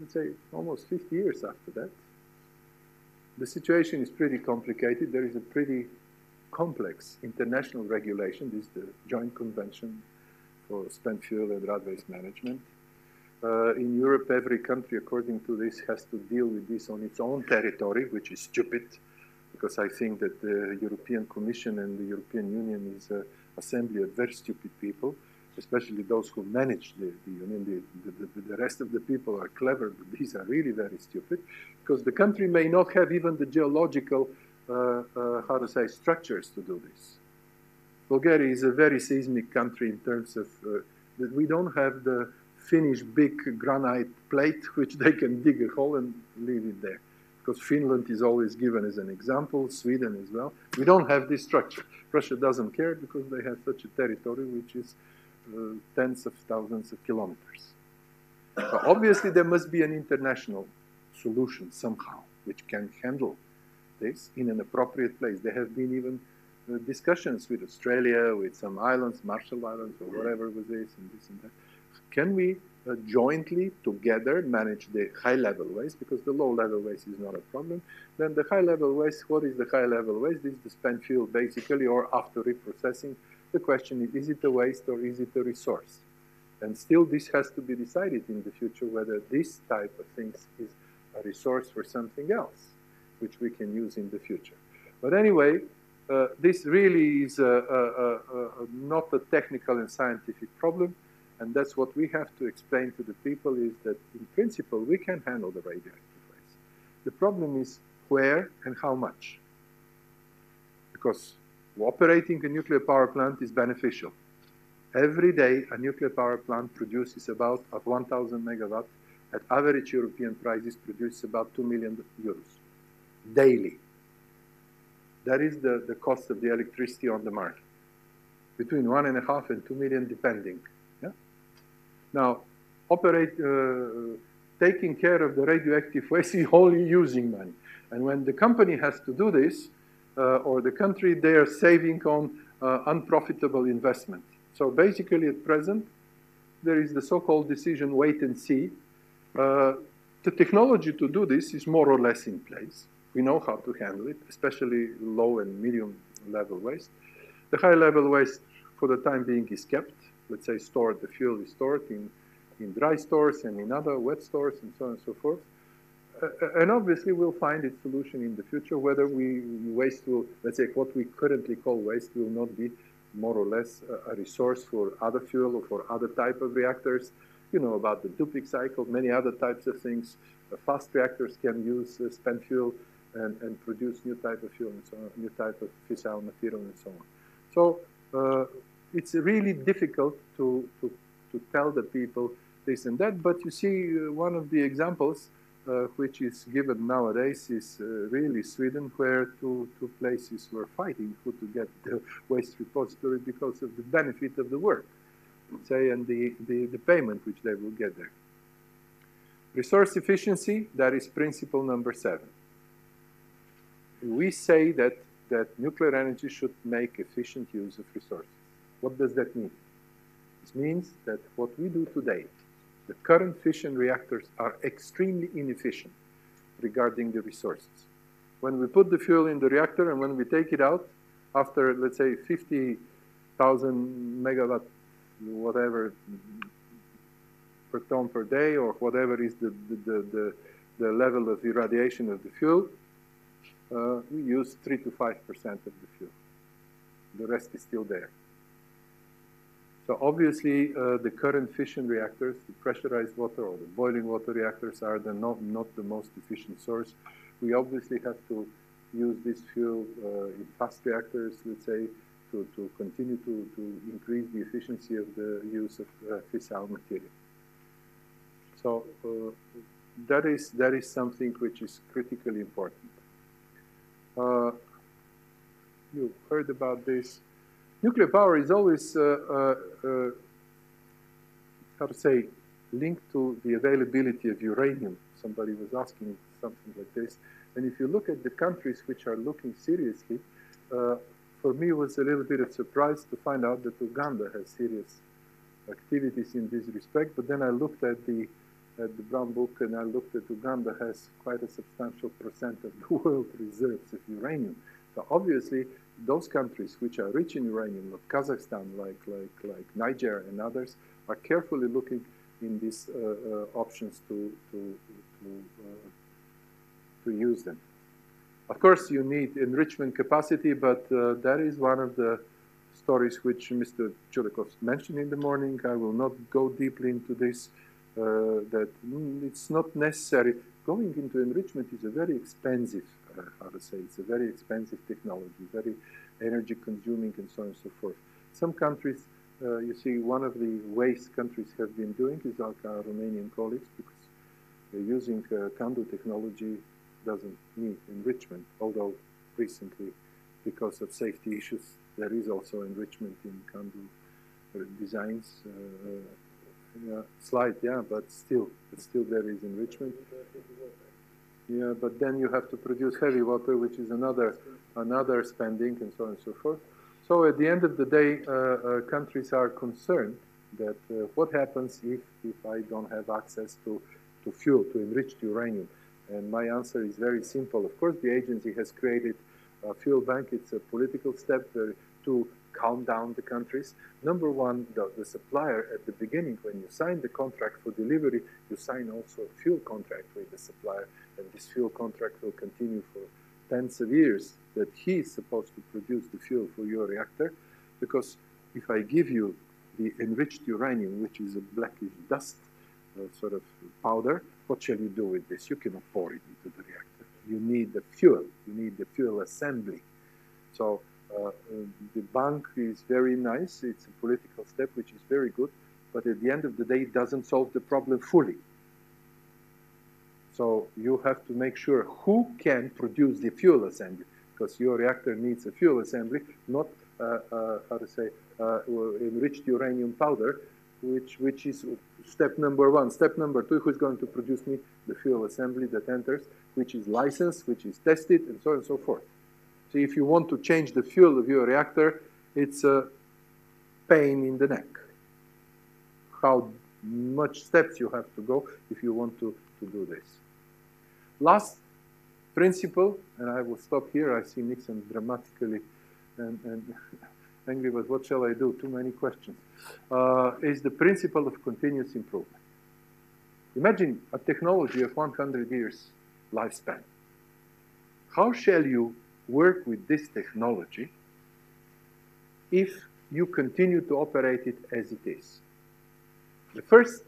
let's say, almost 50 years after that. The situation is pretty complicated. There is a pretty complex international regulation. This is the Joint Convention for Spent Fuel and Rad Waste Management. Uh, in Europe, every country, according to this, has to deal with this on its own territory, which is stupid, because I think that the European Commission and the European Union is an assembly of very stupid people, especially those who manage the, the union. The, the, the, rest of the people are clever, but these are really very stupid, because the country may not have even the geological, uh, uh, how to say, structures to do this. Bulgaria is a very seismic country in terms of uh, that we don't have the Finnish big granite plate, which they can dig a hole and leave it there. Because Finland is always given as an example, Sweden as well. We don't have this structure. Russia doesn't care because they have such a territory which is uh, tens of thousands of kilometers. So obviously, there must be an international solution somehow which can handle this in an appropriate place. There have been even uh, discussions with Australia, with some islands, Marshall Islands, or whatever was this and this and that can we uh, jointly together manage the high level waste because the low level waste is not a problem. Then the high level waste what is the high level waste? This is the spent fuel basically or after reprocessing. The question is is it a waste or is it a resource? And still this has to be decided in the future whether this type of things is a resource for something else which we can use in the future. But anyway uh, this really is a, a, a, not a technical and scientific problem and that's what we have to explain to the people is that in principle we can handle the radioactive waste. The problem is where and how much. Because operating a nuclear power plant is beneficial. Every day a nuclear power plant produces about 1,000 megawatt at average European prices produces about 2 million euros daily. That is the, the cost of the electricity on the market. Between one and a half and two million depending now, operate, uh, taking care of the radioactive waste is only using money. And when the company has to do this, uh, or the country, they are saving on uh, unprofitable investment. So basically at present, there is the so-called decision wait and see. Uh, the technology to do this is more or less in place. We know how to handle it, especially low and medium level waste. The high level waste for the time being is kept let's say, stored, the fuel is stored in, in dry stores and in other wet stores and so on and so forth. Uh, and obviously, we'll find its solution in the future, whether we waste will, let's say, what we currently call waste will not be more or less a, a resource for other fuel or for other type of reactors. You know about the DUPIC cycle, many other types of things. Uh, fast reactors can use uh, spent fuel and, and produce new type of fuel and so on, new type of fissile material and so on. So uh, it's really difficult to, to, to tell the people this and that. But you see, uh, one of the examples uh, which is given nowadays is uh, really Sweden, where two, two places were fighting who to get the waste repository because of the benefit of the work, say, and the, the, the payment which they will get there. Resource efficiency, that is principle number seven. We say that, that nuclear energy should make efficient use of resources. What does that mean? This means that what we do today, the current fission reactors are extremely inefficient regarding the resources. When we put the fuel in the reactor and when we take it out, after, let's say, 50,000 megawatt, whatever, per ton per day or whatever is the, the, the, the, the level of irradiation of the fuel, uh, we use 3 to 5% of the fuel. The rest is still there. So obviously, uh, the current fission reactors, the pressurized water or the boiling water reactors are the not, not the most efficient source. We obviously have to use this fuel uh, in fast reactors, let's say, to, to continue to, to increase the efficiency of the use of uh, fissile material. So uh, that is that is something which is critically important. Uh, you heard about this. Nuclear power is always, uh, uh, uh, how to say, linked to the availability of uranium. Somebody was asking something like this. And if you look at the countries which are looking seriously, uh, for me it was a little bit of surprise to find out that Uganda has serious activities in this respect. But then I looked at the at the Brown Book and I looked at Uganda has quite a substantial percent of the world reserves of uranium. So obviously, those countries which are rich in uranium, like Kazakhstan, like like like Niger and others, are carefully looking in these uh, uh, options to to to, uh, to use them. Of course, you need enrichment capacity, but uh, that is one of the stories which Mr. Chulikov mentioned in the morning. I will not go deeply into this. Uh, that mm, it's not necessary. Going into enrichment is a very expensive, how to say, it's a very expensive technology, very energy consuming and so on and so forth. Some countries, uh, you see, one of the ways countries have been doing is like our Romanian colleagues, because using uh, CANDU technology doesn't need enrichment, although recently, because of safety issues, there is also enrichment in CANDU uh, designs. Uh, yeah, slight, yeah, but still, but still there is enrichment. Yeah, but then you have to produce heavy water, which is another another spending, and so on and so forth. So at the end of the day, uh, uh, countries are concerned that uh, what happens if if I don't have access to to fuel to enriched uranium. And my answer is very simple. Of course, the agency has created a fuel bank. It's a political step to calm down the countries. Number one, the, the, supplier at the beginning, when you sign the contract for delivery, you sign also a fuel contract with the supplier, and this fuel contract will continue for tens of years that he is supposed to produce the fuel for your reactor. Because if I give you the enriched uranium, which is a blackish dust uh, sort of powder, what shall you do with this? You cannot pour it into the reactor. You need the fuel. You need the fuel assembly. So the bank is very nice. It's a political step, which is very good. But at the end of the day, it doesn't solve the problem fully. So you have to make sure who can produce the fuel assembly, because your reactor needs a fuel assembly, not uh, uh, how to say uh, enriched uranium powder, which which is step number one. Step number two, who's going to produce me the fuel assembly that enters, which is licensed, which is tested, and so on and so forth. If you want to change the fuel of your reactor, it's a pain in the neck. How much steps you have to go if you want to, to do this. Last principle, and I will stop here. I see Nixon dramatically and, and angry, but what shall I do? Too many questions. Uh, is the principle of continuous improvement. Imagine a technology of 100 years lifespan. How shall you work with this technology if you continue to operate it as it is. The first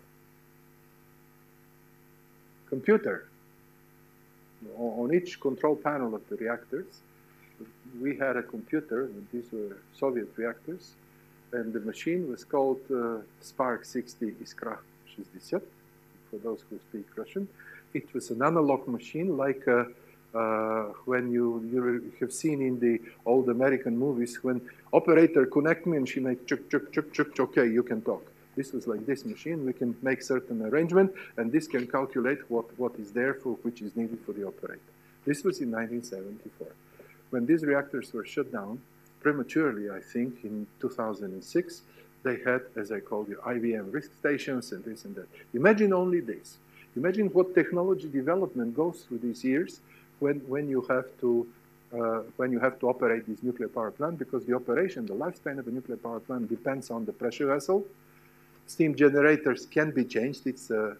computer on each control panel of the reactors, we had a computer, these were Soviet reactors, and the machine was called uh, Spark 60 Iskra 60, for those who speak Russian. It was an analog machine like a uh, when you, you have seen in the old American movies when operator connect me and she make chuk chuk chuk chuk okay you can talk. This was like this machine. We can make certain arrangement and this can calculate what, what is there for which is needed for the operator. This was in 1974. When these reactors were shut down prematurely, I think in 2006, they had, as I called you, IBM RISC stations and this and that. Imagine only this. Imagine what technology development goes through these years when, when you have to uh, when you have to operate this nuclear power plant because the operation, the lifespan of a nuclear power plant depends on the pressure vessel steam generators can be changed. It's a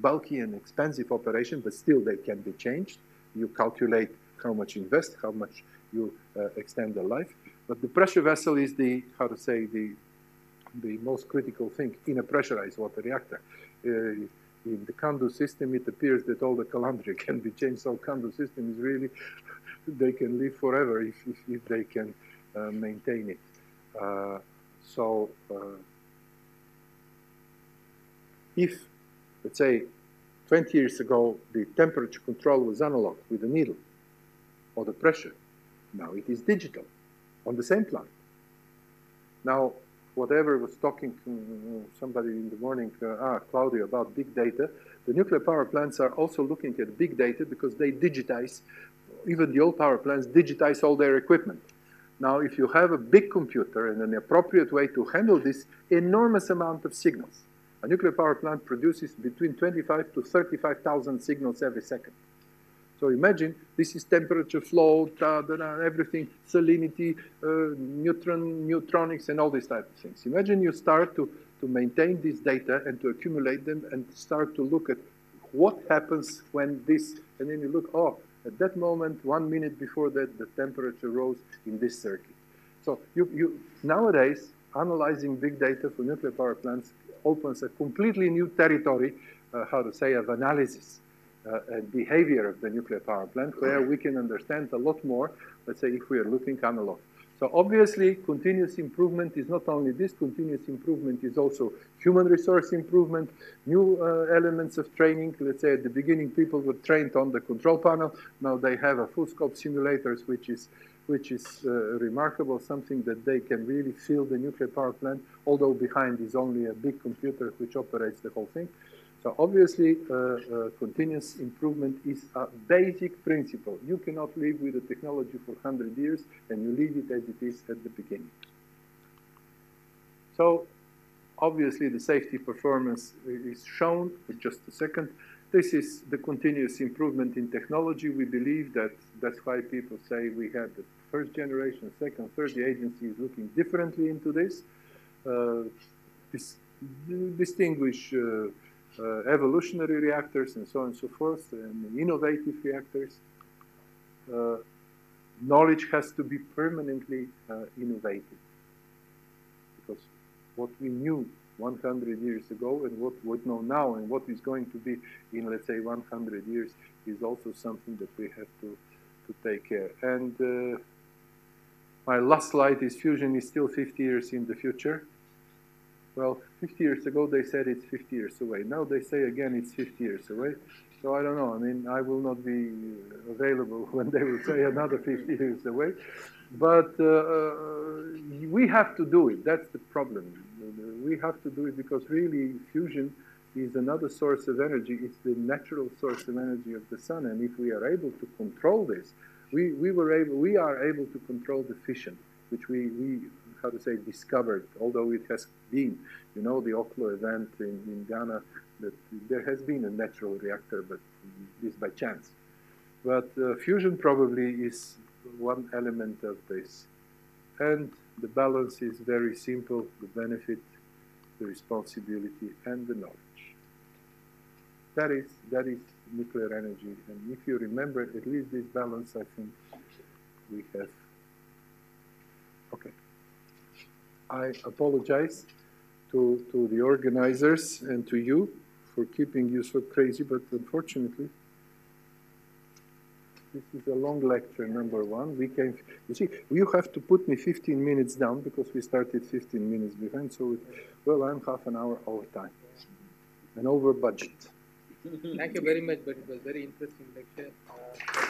bulky and expensive operation, but still they can be changed. You calculate how much you invest, how much you uh, extend the life. But the pressure vessel is the, how to say, the, the most critical thing in a pressurized water reactor. Uh, in the CANDU system, it appears that all the calandria can be changed. So CANDU system is really, they can live forever if, if, if they can uh, maintain it. Uh, so uh, if, let's say, 20 years ago, the temperature control was analog with a needle or the pressure, now it is digital on the same plant. Now, whatever was talking to somebody in the morning, uh, ah, Claudio, about big data, the nuclear power plants are also looking at big data because they digitize, even the old power plants digitize all their equipment. Now, if you have a big computer and an appropriate way to handle this enormous amount of signals, a nuclear power plant produces between 25 to 35,000 signals every second. So imagine this is temperature flow, da, da, da, everything, salinity, uh, neutron, neutronics, and all these type of things. Imagine you start to, to maintain this data and to accumulate them and start to look at what happens when this, and then you look, oh, at that moment, one minute before that, the temperature rose in this circuit. So you, you nowadays, analyzing big data for nuclear power plants opens a completely new territory, uh, how to say, of analysis and behavior of the nuclear power plant, where we can understand a lot more, let's say, if we are looking analog. So obviously, continuous improvement is not only this, continuous improvement is also human resource improvement, new uh, elements of training. Let's say at the beginning, people were trained on the control panel. Now they have a full scope simulators, which is which is uh, remarkable, something that they can really feel the nuclear power plant, although behind is only a big computer which operates the whole thing. So obviously, uh, uh, continuous improvement is a basic principle. You cannot live with a technology for 100 years and you leave it as it is at the beginning. So obviously, the safety performance is shown in just a second. This is the continuous improvement in technology. We believe that that's why people say we had the first generation, second, third. The agency is looking differently into this. Uh, this distinguish uh, evolutionary reactors and so on and so forth, and innovative reactors. Uh, knowledge has to be permanently uh, innovated because what we knew 100 years ago and what we know now and what is going to be in, let's say, 100 years is also something that we have to, to take care. And uh, my last slide is fusion is still 50 years in the future. Well, 50 years ago they said it's 50 years away. Now they say again it's 50 years away. So I don't know. I mean, I will not be available when they will say another 50 years away. But uh, uh, we have to do it. That's the problem. We have to do it because really fusion is another source of energy. It's the natural source of energy of the sun. And if we are able to control this, we, we were able, we are able to control the fission, which we, we how to say, discovered, although it has been, you know, the Oklo event in, in Ghana, that there has been a natural reactor, but this by chance. But uh, fusion probably is one element of this. And the balance is very simple, the benefit, the responsibility, and the knowledge. That is, that is nuclear energy. And if you remember at least this balance, I think we have. Okay. I apologize to, to the organizers and to you for keeping you so crazy, but unfortunately, this is a long lecture, number one. We came, you see, you have to put me 15 minutes down because we started 15 minutes behind. So, it, well, I'm half an hour over time and over budget. Thank you very much, but it was very interesting lecture. Uh,